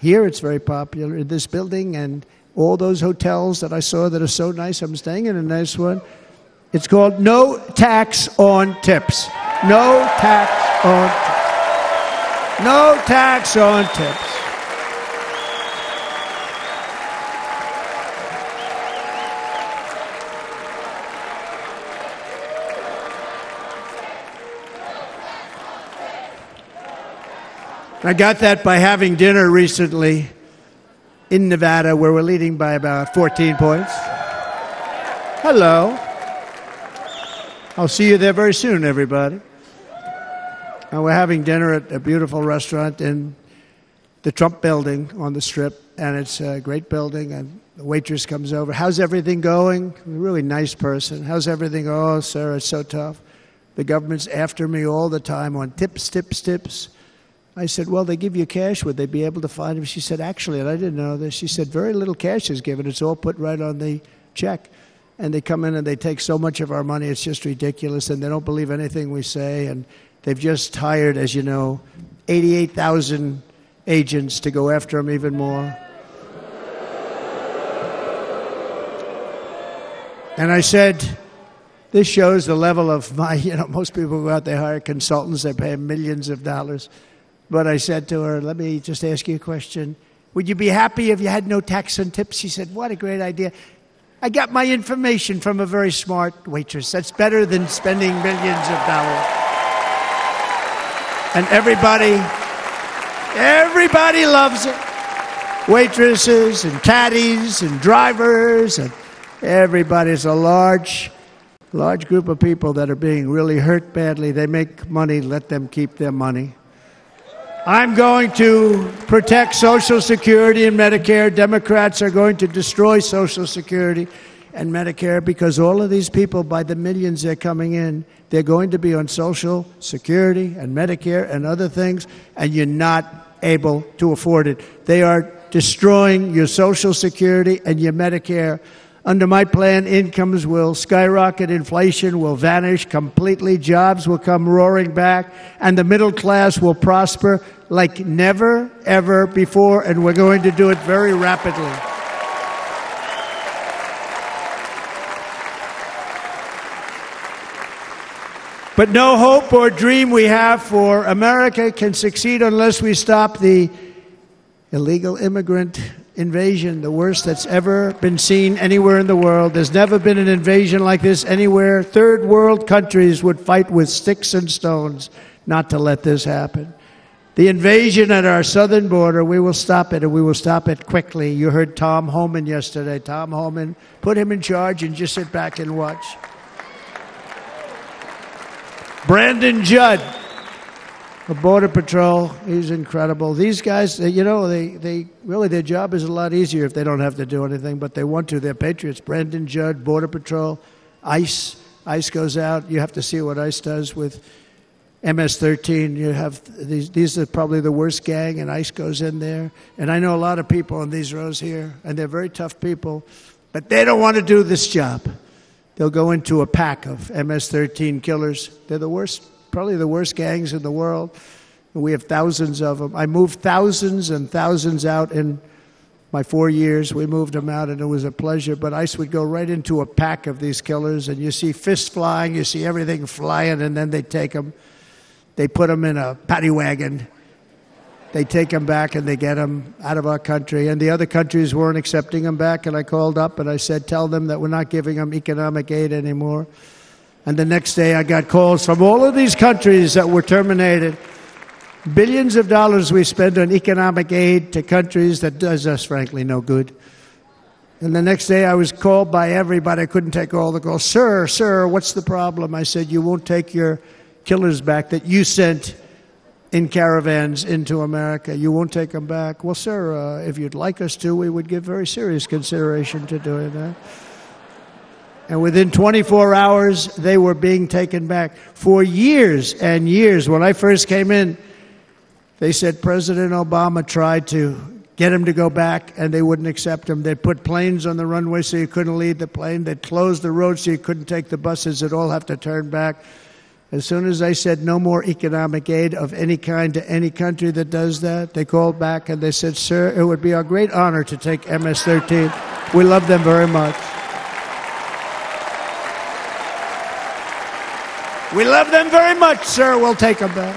Here it's very popular in this building and all those hotels that I saw that are so nice. I'm staying in a nice one. It's called No Tax on Tips. No Tax on Tips. No tax on tips. I got that by having dinner recently in Nevada, where we're leading by about 14 points. Hello. I'll see you there very soon, everybody. And we're having dinner at a beautiful restaurant in the Trump building on the strip, and it's a great building. And the waitress comes over. How's everything going? Really nice person. How's everything? Oh, sir, it's so tough. The government's after me all the time on tips, tips, tips. I said, Well, they give you cash. Would they be able to find him? She said, Actually, and I didn't know this. She said, Very little cash is given. It's all put right on the check. And they come in and they take so much of our money, it's just ridiculous. And they don't believe anything we say. And they've just hired, as you know, 88,000 agents to go after him even more. And I said, this shows the level of my, you know, most people go out, they hire consultants, they pay millions of dollars. But I said to her, let me just ask you a question. Would you be happy if you had no tax on tips? She said, what a great idea. I got my information from a very smart waitress. That's better than spending millions of dollars. And everybody, everybody loves it. Waitresses and caddies and drivers and everybody's a large, large group of people that are being really hurt badly. They make money, let them keep their money. I'm going to protect Social Security and Medicare. Democrats are going to destroy Social Security and Medicare because all of these people, by the millions they're coming in, they're going to be on Social Security and Medicare and other things, and you're not able to afford it. They are destroying your Social Security and your Medicare. Under my plan, incomes will skyrocket, inflation will vanish completely, jobs will come roaring back, and the middle class will prosper like never, ever before, and we're going to do it very rapidly. But no hope or dream we have for America can succeed unless we stop the illegal immigrant invasion, the worst that's ever been seen anywhere in the world. There's never been an invasion like this anywhere. Third world countries would fight with sticks and stones not to let this happen. The invasion at our southern border, we will stop it and we will stop it quickly. You heard Tom Homan yesterday. Tom Homan, put him in charge and just sit back and watch. Brandon Judd, the Border Patrol, he's incredible. These guys, you know, they, they really, their job is a lot easier if they don't have to do anything, but they want to. They're patriots. Brandon Judd, Border Patrol, ICE. ICE goes out. You have to see what ICE does with MS-13. You have these. These are probably the worst gang, and ICE goes in there. And I know a lot of people in these rows here, and they're very tough people, but they don't want to do this job. They'll go into a pack of MS-13 killers. They're the worst, probably the worst gangs in the world. We have thousands of them. I moved thousands and thousands out in my four years. We moved them out, and it was a pleasure. But ICE would go right into a pack of these killers, and you see fists flying, you see everything flying, and then they take them. They put them in a paddy wagon. They take them back and they get them out of our country. And the other countries weren't accepting them back. And I called up and I said, Tell them that we're not giving them economic aid anymore. And the next day I got calls from all of these countries that were terminated. Billions of dollars we spend on economic aid to countries that does us, frankly, no good. And the next day I was called by everybody. I couldn't take all the calls. Sir, sir, what's the problem? I said, You won't take your killers back that you sent in caravans into America. You won't take them back. Well, sir, uh, if you'd like us to, we would give very serious consideration to doing that. And within 24 hours, they were being taken back. For years and years, when I first came in, they said President Obama tried to get him to go back, and they wouldn't accept him. They'd put planes on the runway so you couldn't leave the plane. They'd close the road so you couldn't take the buses. They'd all have to turn back. As soon as I said no more economic aid of any kind to any country that does that, they called back and they said, Sir, it would be our great honor to take MS 13. We love them very much. We love them very much, sir. We'll take them back.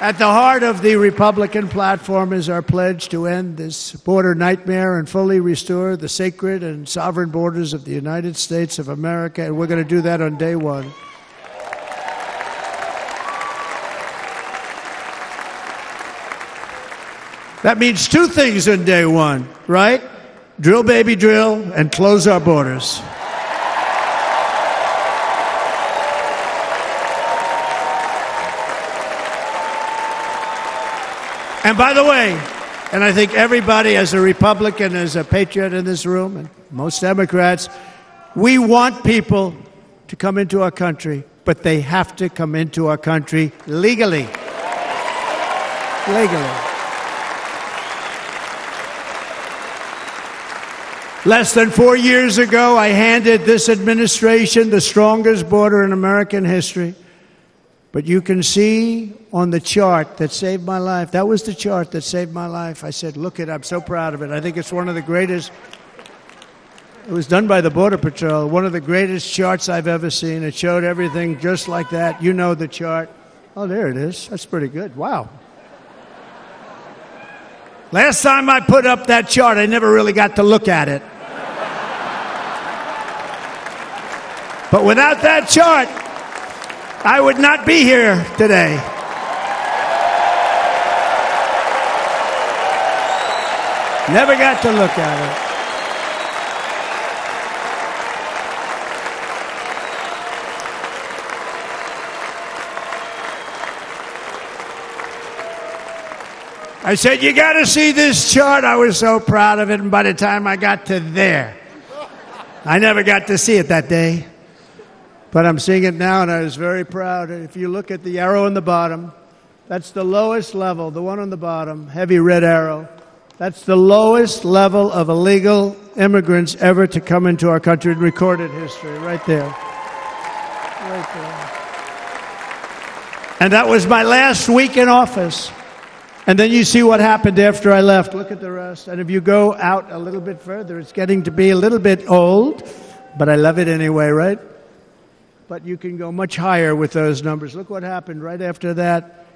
At the heart of the Republican platform is our pledge to end this border nightmare and fully restore the sacred and sovereign borders of the United States of America, and we're going to do that on day one. That means two things on day one, right? Drill, baby, drill, and close our borders. And by the way, and I think everybody, as a Republican, as a patriot in this room, and most Democrats, we want people to come into our country, but they have to come into our country legally. Legally. Less than four years ago, I handed this administration the strongest border in American history. But you can see on the chart that saved my life, that was the chart that saved my life. I said, Look at it, I'm so proud of it. I think it's one of the greatest. It was done by the Border Patrol, one of the greatest charts I've ever seen. It showed everything just like that. You know the chart. Oh, there it is. That's pretty good. Wow. Last time I put up that chart, I never really got to look at it. But without that chart, I would not be here today. Never got to look at it. I said, You got to see this chart. I was so proud of it. And by the time I got to there, I never got to see it that day. But I'm seeing it now, and I was very proud. If you look at the arrow in the bottom, that's the lowest level, the one on the bottom, heavy red arrow. That's the lowest level of illegal immigrants ever to come into our country in recorded history, right there. Right there. And that was my last week in office. And then you see what happened after I left. Look at the rest. And if you go out a little bit further, it's getting to be a little bit old, but I love it anyway, right? But you can go much higher with those numbers. Look what happened right after that.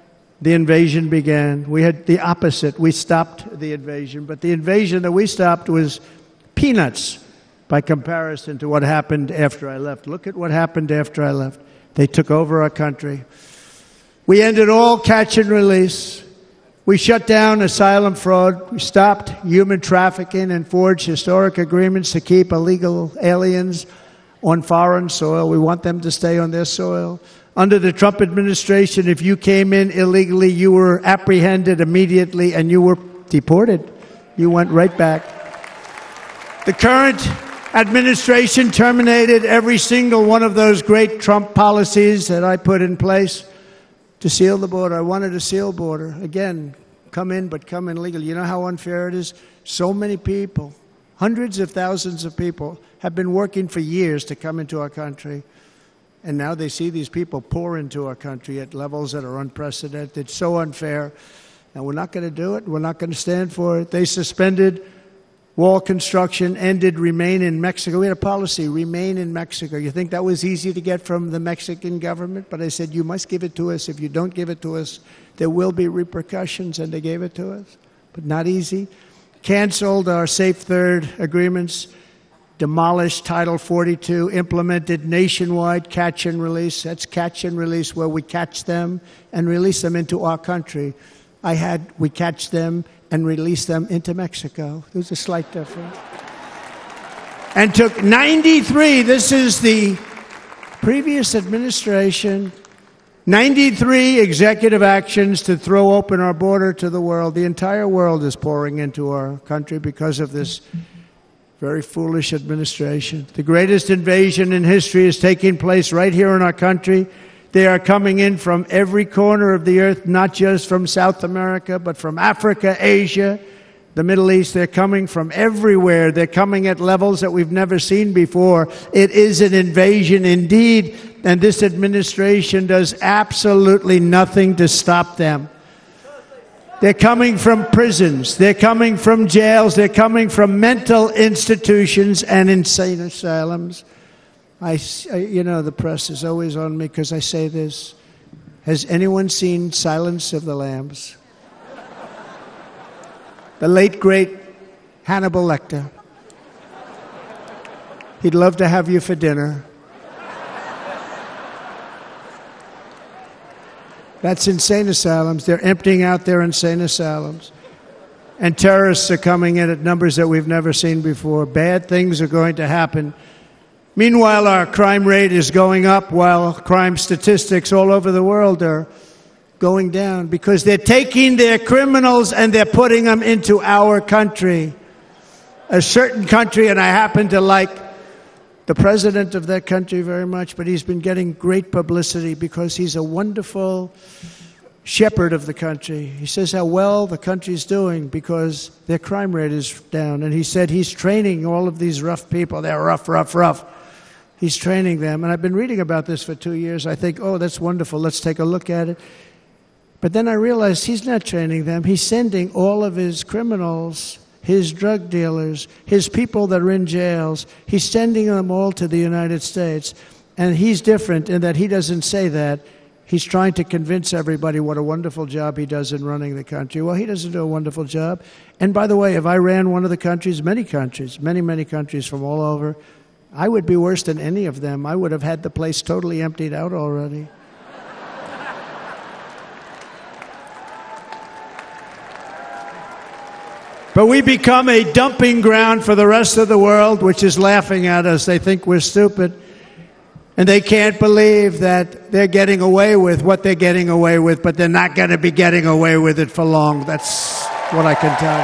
The invasion began. We had the opposite. We stopped the invasion, but the invasion that we stopped was peanuts by comparison to what happened after I left. Look at what happened after I left. They took over our country. We ended all catch and release. We shut down asylum fraud. We stopped human trafficking and forged historic agreements to keep illegal aliens on foreign soil. We want them to stay on their soil. Under the Trump administration, if you came in illegally, you were apprehended immediately and you were deported. You went right back. The current administration terminated every single one of those great Trump policies that I put in place to seal the border. I wanted a seal border. Again, come in, but come in legally. You know how unfair it is? So many people, hundreds of thousands of people, have been working for years to come into our country. And now they see these people pour into our country at levels that are unprecedented. So unfair. And we're not going to do it. We're not going to stand for it. They suspended wall construction, ended remain in Mexico. We had a policy remain in Mexico. You think that was easy to get from the Mexican government? But I said, you must give it to us. If you don't give it to us, there will be repercussions. And they gave it to us. But not easy. Canceled our Safe Third agreements demolished Title 42, implemented nationwide catch and release. That's catch and release where we catch them and release them into our country. I had, we catch them and release them into Mexico. There's a slight difference. And took 93, this is the previous administration, 93 executive actions to throw open our border to the world. The entire world is pouring into our country because of this very foolish administration. The greatest invasion in history is taking place right here in our country. They are coming in from every corner of the earth, not just from South America, but from Africa, Asia, the Middle East. They're coming from everywhere. They're coming at levels that we've never seen before. It is an invasion indeed, and this administration does absolutely nothing to stop them. They're coming from prisons. They're coming from jails. They're coming from mental institutions and insane asylums. I, you know, the press is always on me because I say this. Has anyone seen Silence of the Lambs? The late, great Hannibal Lecter. He'd love to have you for dinner. That's insane asylums. They're emptying out their insane asylums. And terrorists are coming in at numbers that we've never seen before. Bad things are going to happen. Meanwhile, our crime rate is going up while crime statistics all over the world are going down because they're taking their criminals and they're putting them into our country. A certain country, and I happen to like the president of that country very much, but he's been getting great publicity because he's a wonderful shepherd of the country. He says how well the country's doing because their crime rate is down. And he said he's training all of these rough people. They're rough, rough, rough. He's training them. And I've been reading about this for two years. I think, oh, that's wonderful. Let's take a look at it. But then I realized he's not training them. He's sending all of his criminals, his drug dealers, his people that are in jails, he's sending them all to the United States. And he's different in that he doesn't say that. He's trying to convince everybody what a wonderful job he does in running the country. Well, he doesn't do a wonderful job. And by the way, if I ran one of the countries, many countries, many, many countries from all over, I would be worse than any of them. I would have had the place totally emptied out already. But we become a dumping ground for the rest of the world, which is laughing at us. They think we're stupid. And they can't believe that they're getting away with what they're getting away with, but they're not going to be getting away with it for long. That's what I can tell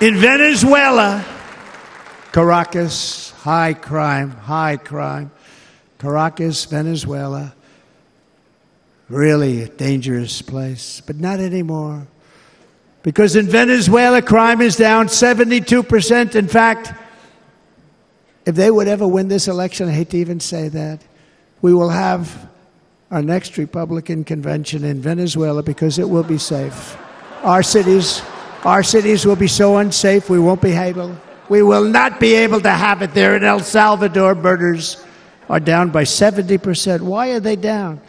you. In Venezuela, Caracas, high crime, high crime. Caracas, Venezuela really a dangerous place, but not anymore. Because in Venezuela, crime is down 72%. In fact, if they would ever win this election, I hate to even say that, we will have our next Republican convention in Venezuela because it will be safe. Our cities, our cities will be so unsafe, we won't be able, we will not be able to have it there. In El Salvador, murders are down by 70%. Why are they down?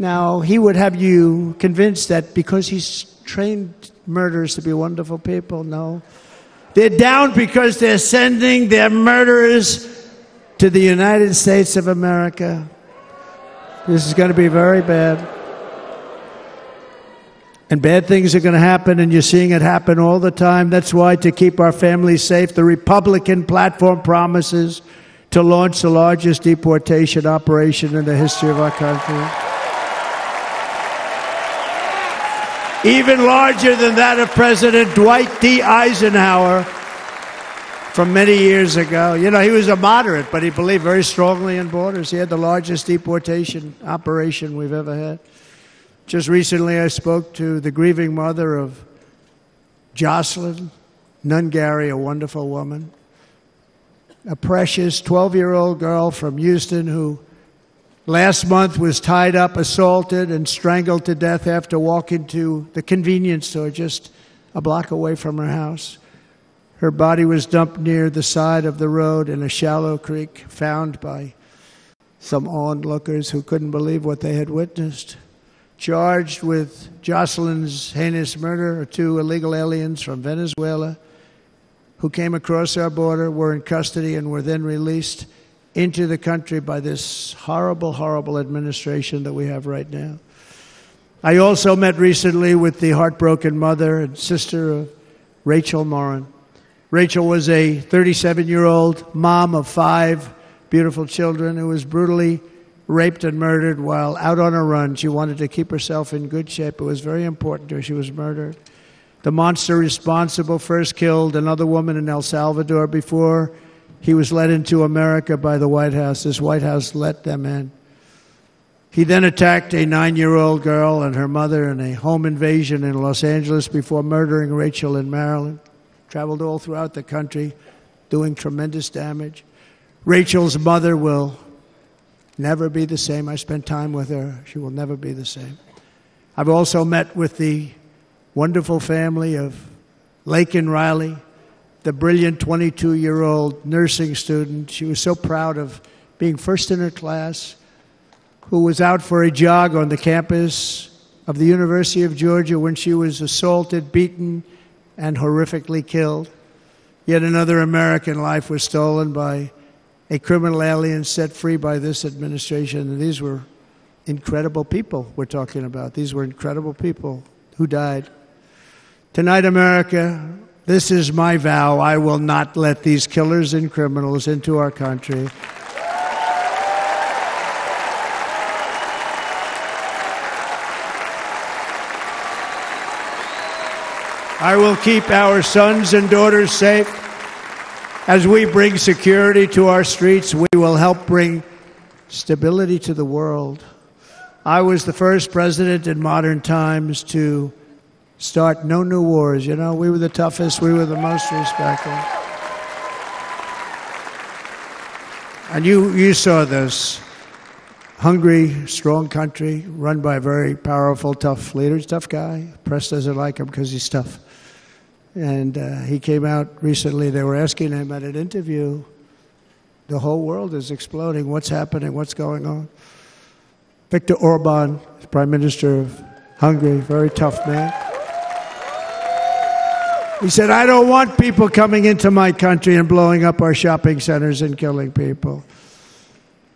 Now, he would have you convinced that because he's trained murderers to be wonderful people. No. They're down because they're sending their murderers to the United States of America. This is going to be very bad. And bad things are going to happen, and you're seeing it happen all the time. That's why, to keep our families safe, the Republican platform promises to launch the largest deportation operation in the history of our country. Even larger than that of President Dwight D. Eisenhower from many years ago. You know, he was a moderate, but he believed very strongly in borders. He had the largest deportation operation we've ever had. Just recently, I spoke to the grieving mother of Jocelyn Nungaray, a wonderful woman, a precious 12 year old girl from Houston who last month was tied up, assaulted, and strangled to death after walking to the convenience store just a block away from her house. Her body was dumped near the side of the road in a shallow creek, found by some onlookers who couldn't believe what they had witnessed. Charged with Jocelyn's heinous murder two illegal aliens from Venezuela who came across our border, were in custody, and were then released into the country by this horrible, horrible administration that we have right now. I also met recently with the heartbroken mother and sister of Rachel Morin. Rachel was a 37 year old mom of five beautiful children who was brutally raped and murdered while out on a run. She wanted to keep herself in good shape. It was very important to her. She was murdered. The monster responsible first killed another woman in El Salvador before he was led into America by the White House. This White House let them in. He then attacked a nine year old girl and her mother in a home invasion in Los Angeles before murdering Rachel in Maryland. Traveled all throughout the country, doing tremendous damage. Rachel's mother will never be the same. I spent time with her. She will never be the same. I've also met with the wonderful family of Laken Riley, the brilliant 22 year old nursing student. She was so proud of being first in her class, who was out for a jog on the campus of the University of Georgia when she was assaulted, beaten, and horrifically killed. Yet another American life was stolen by a criminal alien set free by this administration. And these were incredible people we're talking about. These were incredible people who died. Tonight, America, this is my vow. I will not let these killers and criminals into our country. I will keep our sons and daughters safe. As we bring security to our streets, we will help bring stability to the world. I was the first president in modern times to start no new wars. You know, we were the toughest, we were the most respected. And you, you saw this hungry, strong country run by a very powerful, tough leader. Tough guy. Press doesn't like him because he's tough. And uh, he came out recently. They were asking him at an interview, the whole world is exploding. What's happening? What's going on? Viktor Orban, Prime Minister of Hungary, very tough man. He said, I don't want people coming into my country and blowing up our shopping centers and killing people.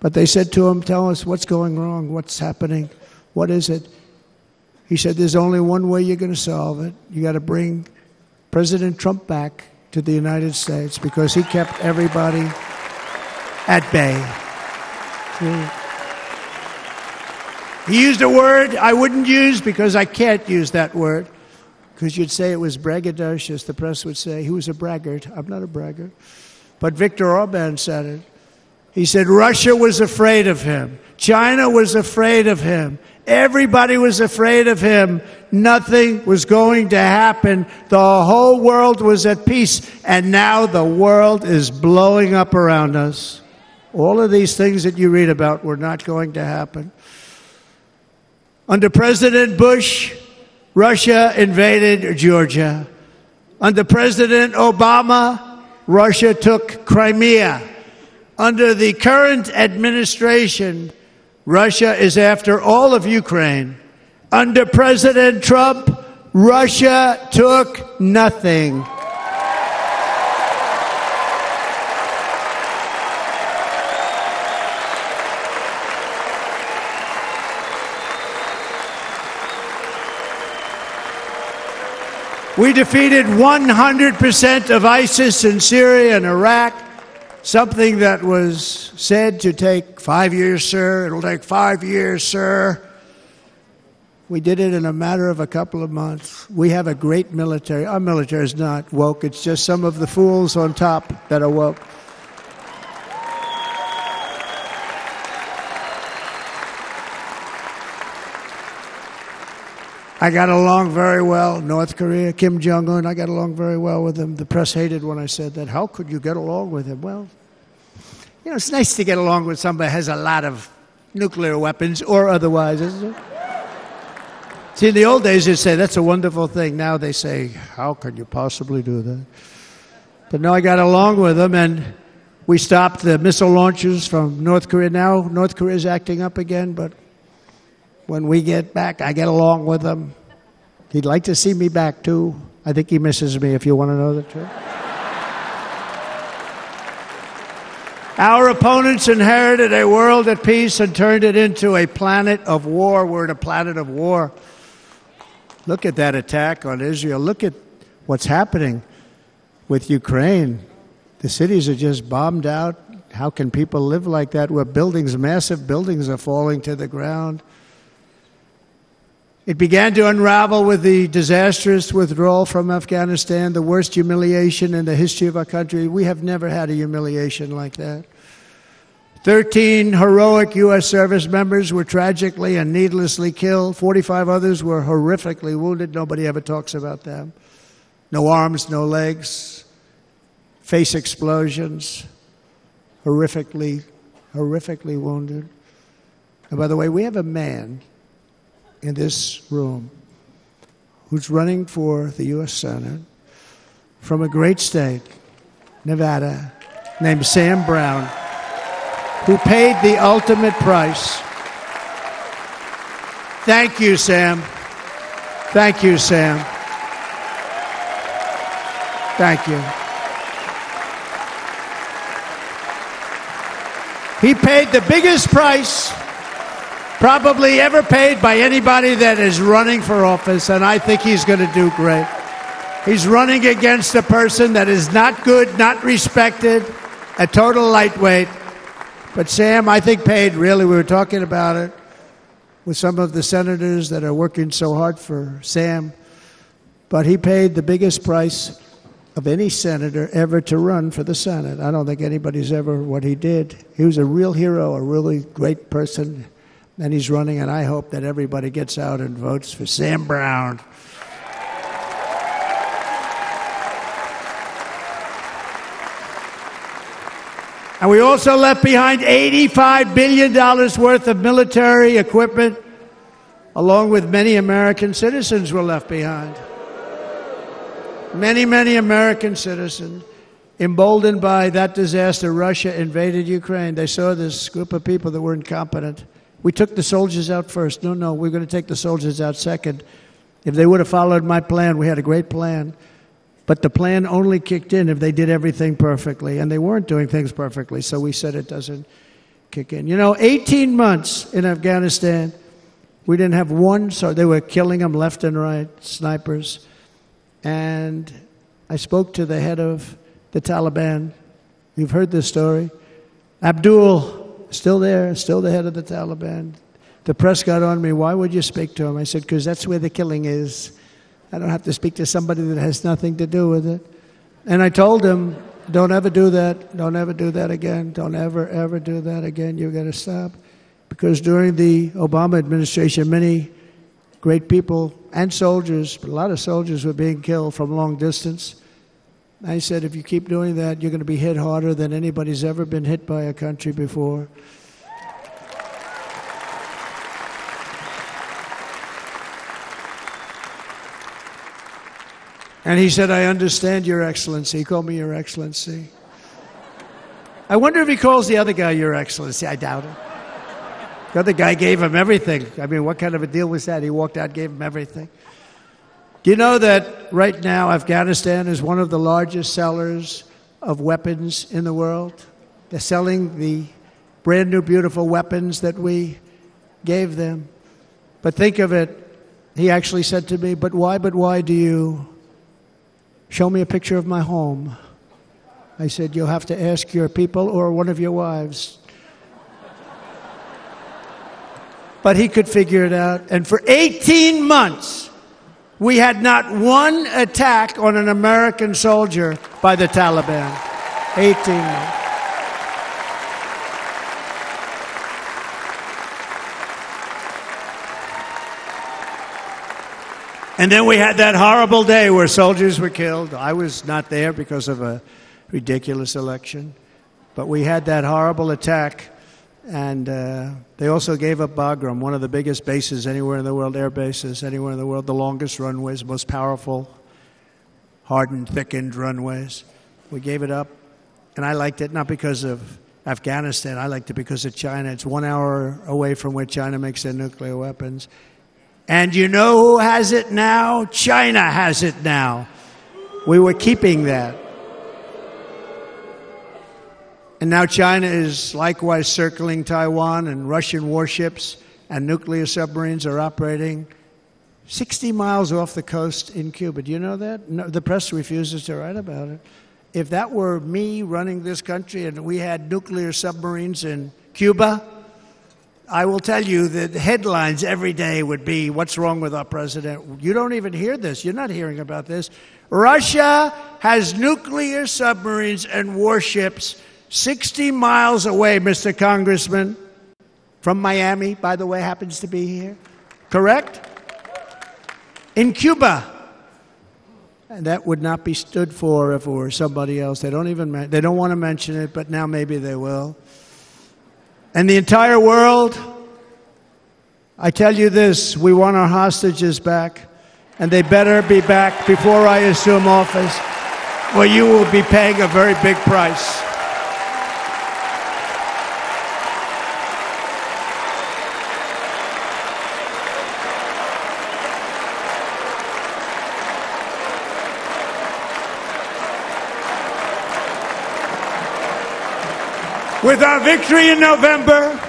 But they said to him, Tell us what's going wrong, what's happening, what is it? He said, There's only one way you're going to solve it. You got to bring President Trump back to the United States because he kept everybody at bay. He used a word I wouldn't use because I can't use that word. Because you'd say it was braggadocious. The press would say he was a braggart. I'm not a braggart. But Viktor Orban said it. He said Russia was afraid of him. China was afraid of him. Everybody was afraid of him. Nothing was going to happen. The whole world was at peace. And now the world is blowing up around us. All of these things that you read about were not going to happen. Under President Bush, Russia invaded Georgia. Under President Obama, Russia took Crimea. Under the current administration, Russia is after all of Ukraine. Under President Trump, Russia took nothing. We defeated 100% of ISIS in Syria and Iraq, something that was said to take five years, sir. It'll take five years, sir. We did it in a matter of a couple of months. We have a great military. Our military is not woke, it's just some of the fools on top that are woke. I got along very well. North Korea, Kim Jong un, I got along very well with him. The press hated when I said that. How could you get along with him? Well, you know, it's nice to get along with somebody who has a lot of nuclear weapons or otherwise, isn't it? See, in the old days, you'd say, that's a wonderful thing. Now they say, how can you possibly do that? But no, I got along with them, and we stopped the missile launches from North Korea. Now, North Korea is acting up again, but when we get back, I get along with him. He'd like to see me back too. I think he misses me, if you want to know the truth. Our opponents inherited a world at peace and turned it into a planet of war. We're in a planet of war. Look at that attack on Israel. Look at what's happening with Ukraine. The cities are just bombed out. How can people live like that where buildings, massive buildings, are falling to the ground? It began to unravel with the disastrous withdrawal from Afghanistan, the worst humiliation in the history of our country. We have never had a humiliation like that. 13 heroic U.S. service members were tragically and needlessly killed. 45 others were horrifically wounded. Nobody ever talks about them. No arms, no legs, face explosions, horrifically, horrifically wounded. And by the way, we have a man in this room who's running for the U.S. Senate from a great state, Nevada, named Sam Brown, who paid the ultimate price. Thank you, Sam. Thank you, Sam. Thank you. He paid the biggest price probably ever paid by anybody that is running for office, and I think he's going to do great. He's running against a person that is not good, not respected, a total lightweight. But Sam, I think, paid really, we were talking about it with some of the senators that are working so hard for Sam, but he paid the biggest price of any senator ever to run for the Senate. I don't think anybody's ever what he did. He was a real hero, a really great person and he's running, and I hope that everybody gets out and votes for Sam Brown. And we also left behind $85 billion worth of military equipment, along with many American citizens were left behind. Many, many American citizens, emboldened by that disaster, Russia invaded Ukraine. They saw this group of people that were incompetent we took the soldiers out first. No, no, we're going to take the soldiers out second. If they would have followed my plan, we had a great plan. But the plan only kicked in if they did everything perfectly. And they weren't doing things perfectly, so we said it doesn't kick in. You know, 18 months in Afghanistan, we didn't have one, so they were killing them left and right, snipers. And I spoke to the head of the Taliban. You've heard this story. Abdul still there, still the head of the Taliban. The press got on me. Why would you speak to him? I said, because that's where the killing is. I don't have to speak to somebody that has nothing to do with it. And I told him, don't ever do that. Don't ever do that again. Don't ever, ever do that again. You've got to stop. Because during the Obama administration, many great people and soldiers, but a lot of soldiers were being killed from long distance. I said, if you keep doing that, you're going to be hit harder than anybody's ever been hit by a country before. And he said, I understand, Your Excellency. He called me Your Excellency. I wonder if he calls the other guy Your Excellency. I doubt it. The other guy gave him everything. I mean, what kind of a deal was that? He walked out, gave him everything. Do you know that right now Afghanistan is one of the largest sellers of weapons in the world? They're selling the brand new, beautiful weapons that we gave them. But think of it, he actually said to me, But why, but why do you show me a picture of my home? I said, You'll have to ask your people or one of your wives. but he could figure it out. And for 18 months, we had not one attack on an American soldier by the Taliban. 18. And then we had that horrible day where soldiers were killed. I was not there because of a ridiculous election. But we had that horrible attack and uh, they also gave up Bagram, one of the biggest bases anywhere in the world, air bases anywhere in the world, the longest runways, most powerful, hardened, thickened runways. We gave it up. And I liked it not because of Afghanistan, I liked it because of China. It's one hour away from where China makes their nuclear weapons. And you know who has it now? China has it now. We were keeping that. And now China is likewise circling Taiwan, and Russian warships and nuclear submarines are operating 60 miles off the coast in Cuba. Do you know that? No, the press refuses to write about it. If that were me running this country and we had nuclear submarines in Cuba, I will tell you that headlines every day would be What's wrong with our president? You don't even hear this. You're not hearing about this. Russia has nuclear submarines and warships 60 miles away, Mr. Congressman, from Miami, by the way, happens to be here. Correct? In Cuba. And that would not be stood for if it were somebody else. They don't even they don't want to mention it, but now maybe they will. And the entire world, I tell you this, we want our hostages back, and they better be back before I assume office. or you will be paying a very big price. With our victory in November,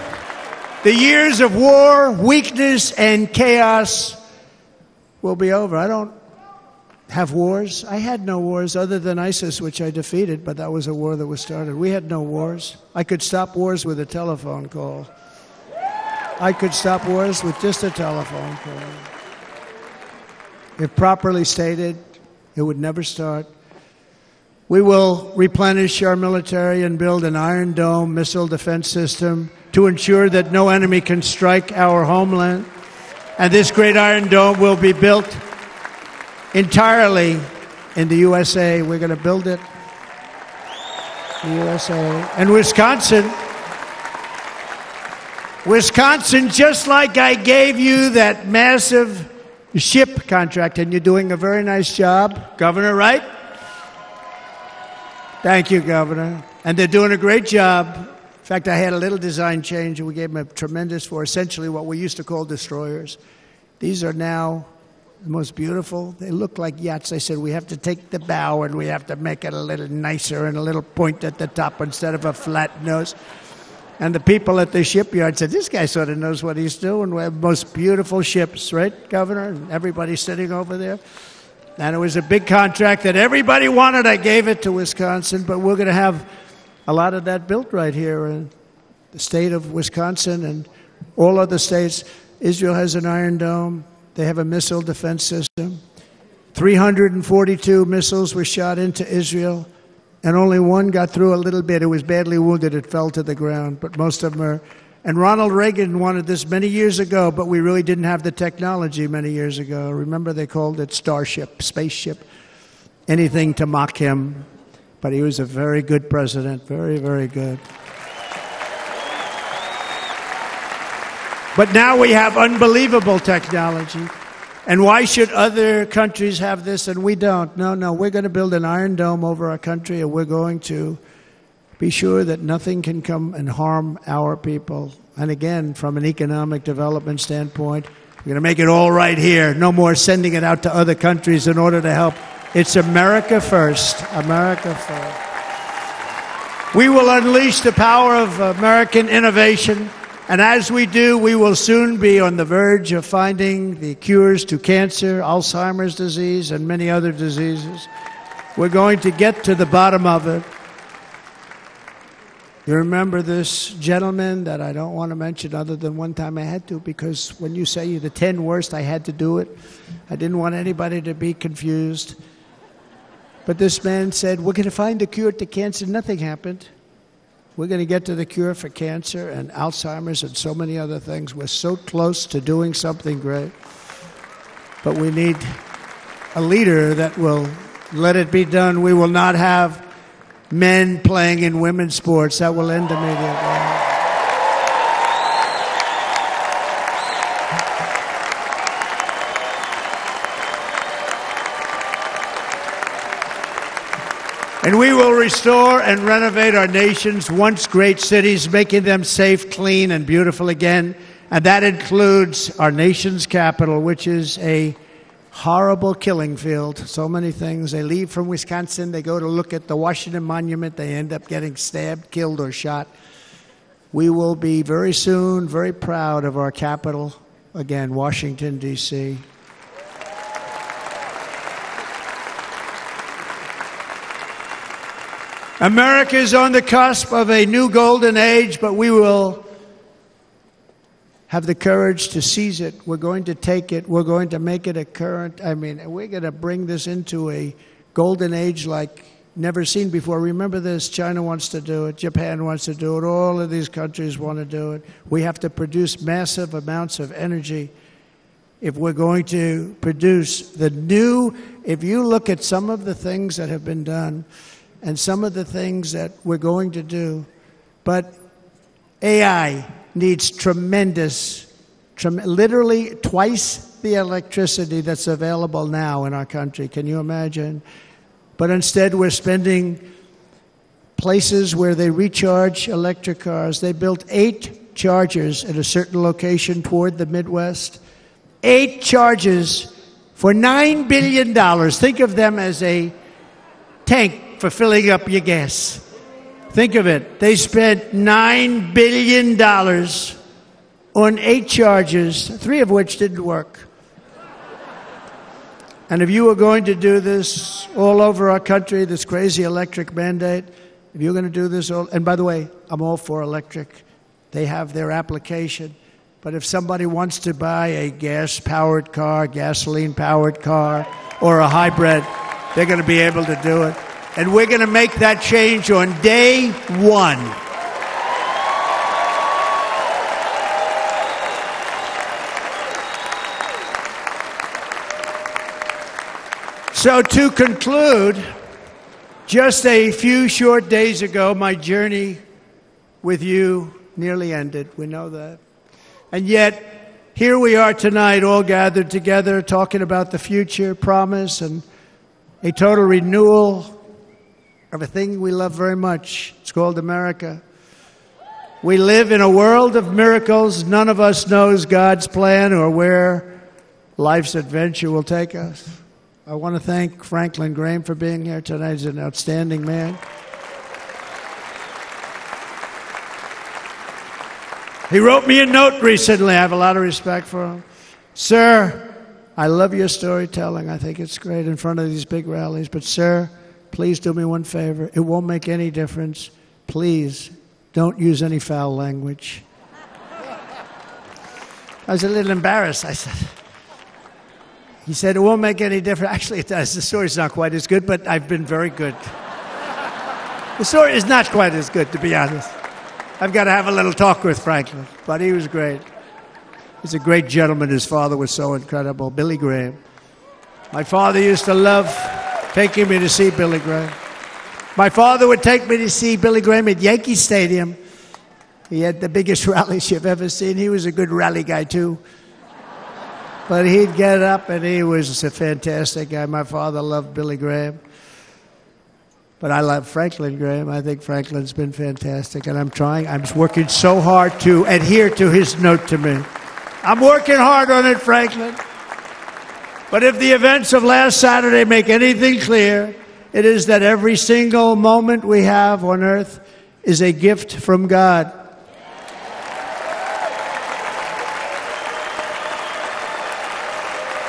the years of war, weakness, and chaos will be over. I don't have wars. I had no wars other than ISIS, which I defeated, but that was a war that was started. We had no wars. I could stop wars with a telephone call. I could stop wars with just a telephone call. If properly stated, it would never start. We will replenish our military and build an Iron Dome missile defense system to ensure that no enemy can strike our homeland. And this great Iron Dome will be built entirely in the USA. We're going to build it in the USA. And Wisconsin, Wisconsin, just like I gave you that massive ship contract, and you're doing a very nice job, Governor, right? Thank you, Governor. And they're doing a great job. In fact, I had a little design change, and we gave them a tremendous for essentially what we used to call destroyers. These are now the most beautiful. They look like yachts. I said, we have to take the bow and we have to make it a little nicer and a little point at the top instead of a flat nose. And the people at the shipyard said, this guy sort of knows what he's doing. We have most beautiful ships, right, Governor? And everybody sitting over there. And it was a big contract that everybody wanted. I gave it to Wisconsin, but we're going to have a lot of that built right here in the state of Wisconsin and all other states. Israel has an Iron Dome. They have a missile defense system. 342 missiles were shot into Israel, and only one got through a little bit. It was badly wounded. It fell to the ground, but most of them are. And Ronald Reagan wanted this many years ago, but we really didn't have the technology many years ago. Remember, they called it Starship, spaceship, anything to mock him. But he was a very good president, very, very good. But now we have unbelievable technology. And why should other countries have this and we don't? No, no, we're going to build an iron dome over our country and we're going to be sure that nothing can come and harm our people. And again, from an economic development standpoint, we're going to make it all right here. No more sending it out to other countries in order to help. It's America first. America first. We will unleash the power of American innovation. And as we do, we will soon be on the verge of finding the cures to cancer, Alzheimer's disease, and many other diseases. We're going to get to the bottom of it. You remember this gentleman that I don't want to mention other than one time I had to because when you say you're the 10 worst, I had to do it. I didn't want anybody to be confused. But this man said, We're going to find a cure to cancer. Nothing happened. We're going to get to the cure for cancer and Alzheimer's and so many other things. We're so close to doing something great. But we need a leader that will let it be done. We will not have men playing in women's sports. That will end immediately. And we will restore and renovate our nation's once great cities, making them safe, clean, and beautiful again. And that includes our nation's capital, which is a horrible killing field. So many things. They leave from Wisconsin, they go to look at the Washington Monument, they end up getting stabbed, killed, or shot. We will be very soon very proud of our capital, again, Washington, D.C. America is on the cusp of a new golden age, but we will have the courage to seize it. We're going to take it. We're going to make it a current. I mean, we're going to bring this into a golden age like never seen before. Remember this China wants to do it, Japan wants to do it, all of these countries want to do it. We have to produce massive amounts of energy if we're going to produce the new. If you look at some of the things that have been done, and some of the things that we're going to do. But AI needs tremendous, trem- literally twice the electricity that's available now in our country. Can you imagine? but instead we're spending places where they recharge electric cars. They built eight chargers at a certain location toward the Midwest. Eight chargers for $9 billion. Think of them as a tank for filling up your gas. Think of it. They spent $9 billion on eight charges, three of which didn't work. And if you were going to do this all over our country, this crazy electric mandate, if you're going to do this, all, and by the way, I'm all for electric. They have their application. But if somebody wants to buy a gas powered car, gasoline powered car, or a hybrid, they're going to be able to do it. And we're going to make that change on day one. So, to conclude, just a few short days ago, my journey with you nearly ended. We know that. And yet, here we are tonight, all gathered together, talking about the future, promise, and a total renewal of a thing we love very much. It's called America. We live in a world of miracles. None of us knows God's plan or where life's adventure will take us. I want to thank Franklin Graham for being here tonight. He's an outstanding man. He wrote me a note recently. I have a lot of respect for him. Sir, I love your storytelling. I think it's great in front of these big rallies. But, sir, please do me one favor. It won't make any difference. Please don't use any foul language. I was a little embarrassed. I said, he said, It won't make any difference. Actually, it does. The story's not quite as good, but I've been very good. The story is not quite as good, to be honest. I've got to have a little talk with Franklin, but he was great. He's a great gentleman. His father was so incredible, Billy Graham. My father used to love taking me to see Billy Graham. My father would take me to see Billy Graham at Yankee Stadium. He had the biggest rallies you've ever seen. He was a good rally guy, too. But he'd get up and he was a fantastic guy. My father loved Billy Graham. But I love Franklin Graham. I think Franklin's been fantastic. And I'm trying, I'm working so hard to adhere to his note to me. I'm working hard on it, Franklin. But if the events of last Saturday make anything clear, it is that every single moment we have on earth is a gift from God.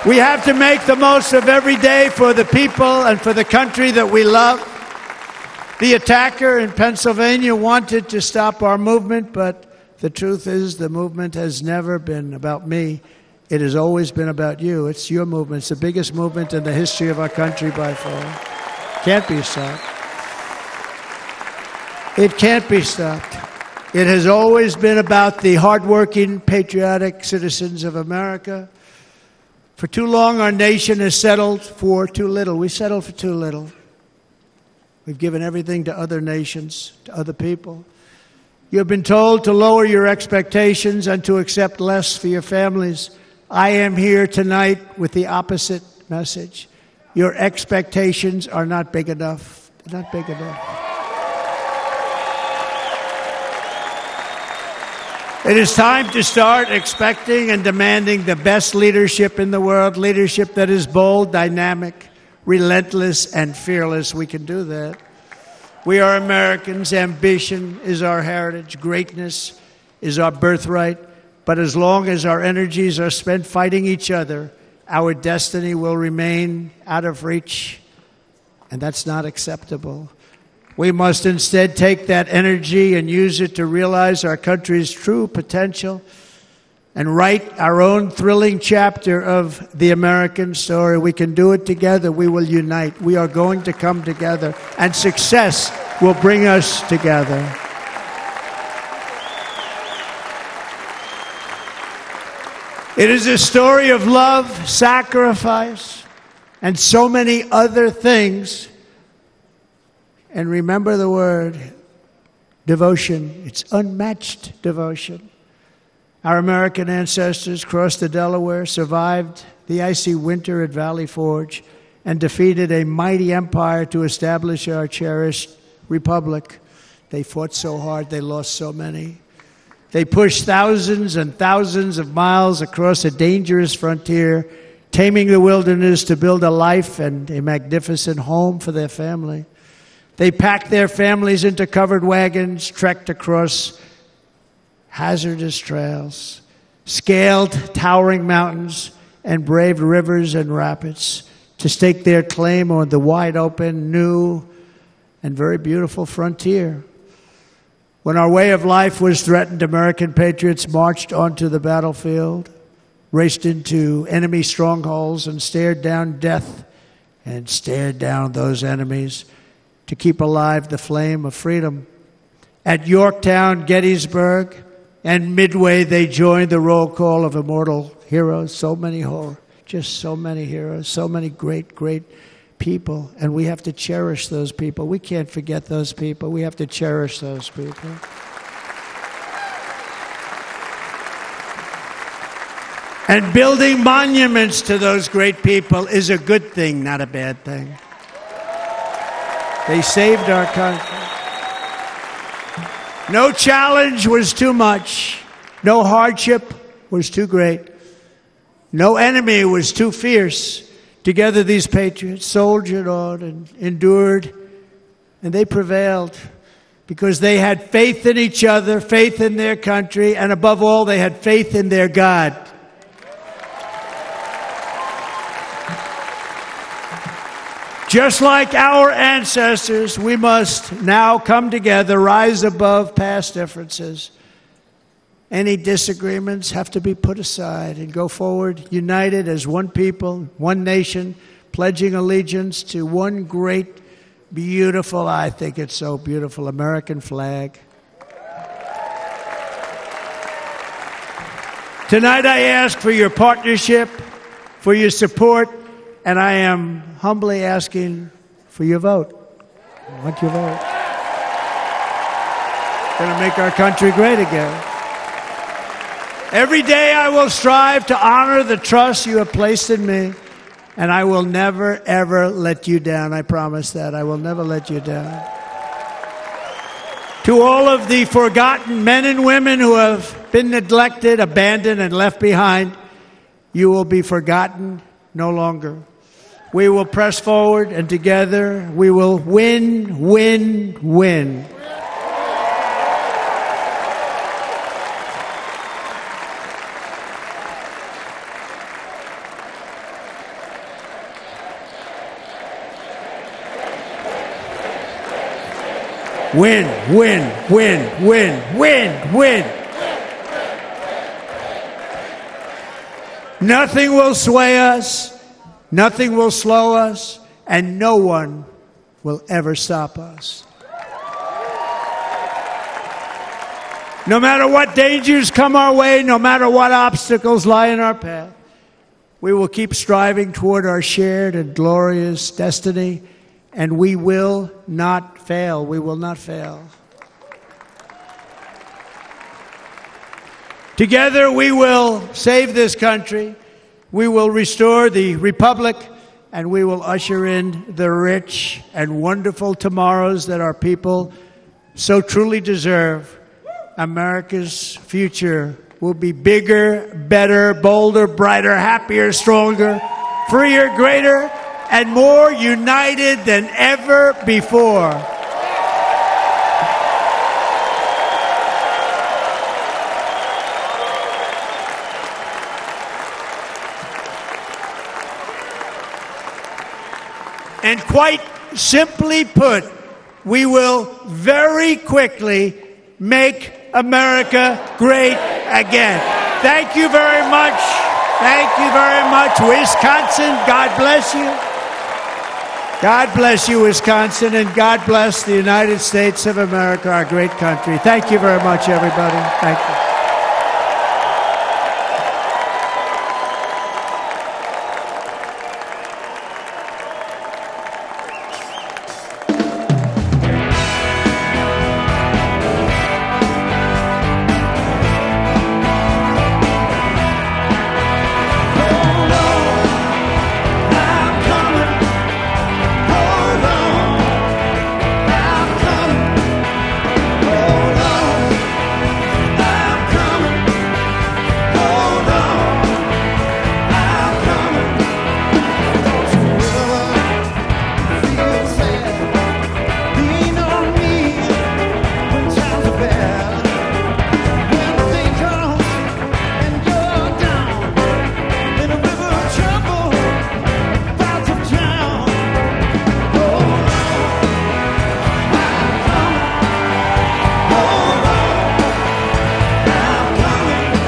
We have to make the most of every day for the people and for the country that we love. The attacker in Pennsylvania wanted to stop our movement, but the truth is the movement has never been about me. It has always been about you. It's your movement. It's the biggest movement in the history of our country by far. Can't be stopped. It can't be stopped. It has always been about the hardworking, patriotic citizens of America. For too long, our nation has settled for too little. We settled for too little. We've given everything to other nations, to other people. You have been told to lower your expectations and to accept less for your families. I am here tonight with the opposite message. Your expectations are not big enough. Not big enough. It is time to start expecting and demanding the best leadership in the world, leadership that is bold, dynamic, relentless, and fearless. We can do that. We are Americans. Ambition is our heritage, greatness is our birthright. But as long as our energies are spent fighting each other, our destiny will remain out of reach, and that's not acceptable. We must instead take that energy and use it to realize our country's true potential and write our own thrilling chapter of the American story. We can do it together. We will unite. We are going to come together, and success will bring us together. It is a story of love, sacrifice, and so many other things and remember the word devotion. It's unmatched devotion. Our American ancestors crossed the Delaware, survived the icy winter at Valley Forge, and defeated a mighty empire to establish our cherished republic. They fought so hard, they lost so many. They pushed thousands and thousands of miles across a dangerous frontier, taming the wilderness to build a life and a magnificent home for their family. They packed their families into covered wagons, trekked across hazardous trails, scaled towering mountains, and braved rivers and rapids to stake their claim on the wide open, new, and very beautiful frontier. When our way of life was threatened, American patriots marched onto the battlefield, raced into enemy strongholds, and stared down death and stared down those enemies to keep alive the flame of freedom. At Yorktown, Gettysburg, and Midway, they joined the roll call of immortal heroes. So many, just so many heroes, so many great, great people. And we have to cherish those people. We can't forget those people. We have to cherish those people. And building monuments to those great people is a good thing, not a bad thing. They saved our country. No challenge was too much. No hardship was too great. No enemy was too fierce. Together, these patriots soldiered on and endured, and they prevailed because they had faith in each other, faith in their country, and above all, they had faith in their God. Just like our ancestors, we must now come together, rise above past differences. Any disagreements have to be put aside and go forward united as one people, one nation, pledging allegiance to one great, beautiful, I think it's so beautiful, American flag. Tonight I ask for your partnership, for your support, and I am humbly asking for your vote. I want your vote. To make our country great again. Every day I will strive to honor the trust you have placed in me, and I will never, ever let you down. I promise that. I will never let you down. To all of the forgotten men and women who have been neglected, abandoned, and left behind, you will be forgotten no longer. We will press forward, and together we will win, win, win. Win, win, win, win, win, win. Nothing will sway us, nothing will slow us, and no one will ever stop us. No matter what dangers come our way, no matter what obstacles lie in our path, we will keep striving toward our shared and glorious destiny, and we will not fail. We will not fail. Together, we will save this country, we will restore the republic, and we will usher in the rich and wonderful tomorrows that our people so truly deserve. America's future will be bigger, better, bolder, brighter, happier, stronger, freer, greater, and more united than ever before. And quite simply put, we will very quickly make America great again. Thank you very much. Thank you very much, Wisconsin. God bless you. God bless you, Wisconsin, and God bless the United States of America, our great country. Thank you very much, everybody. Thank you.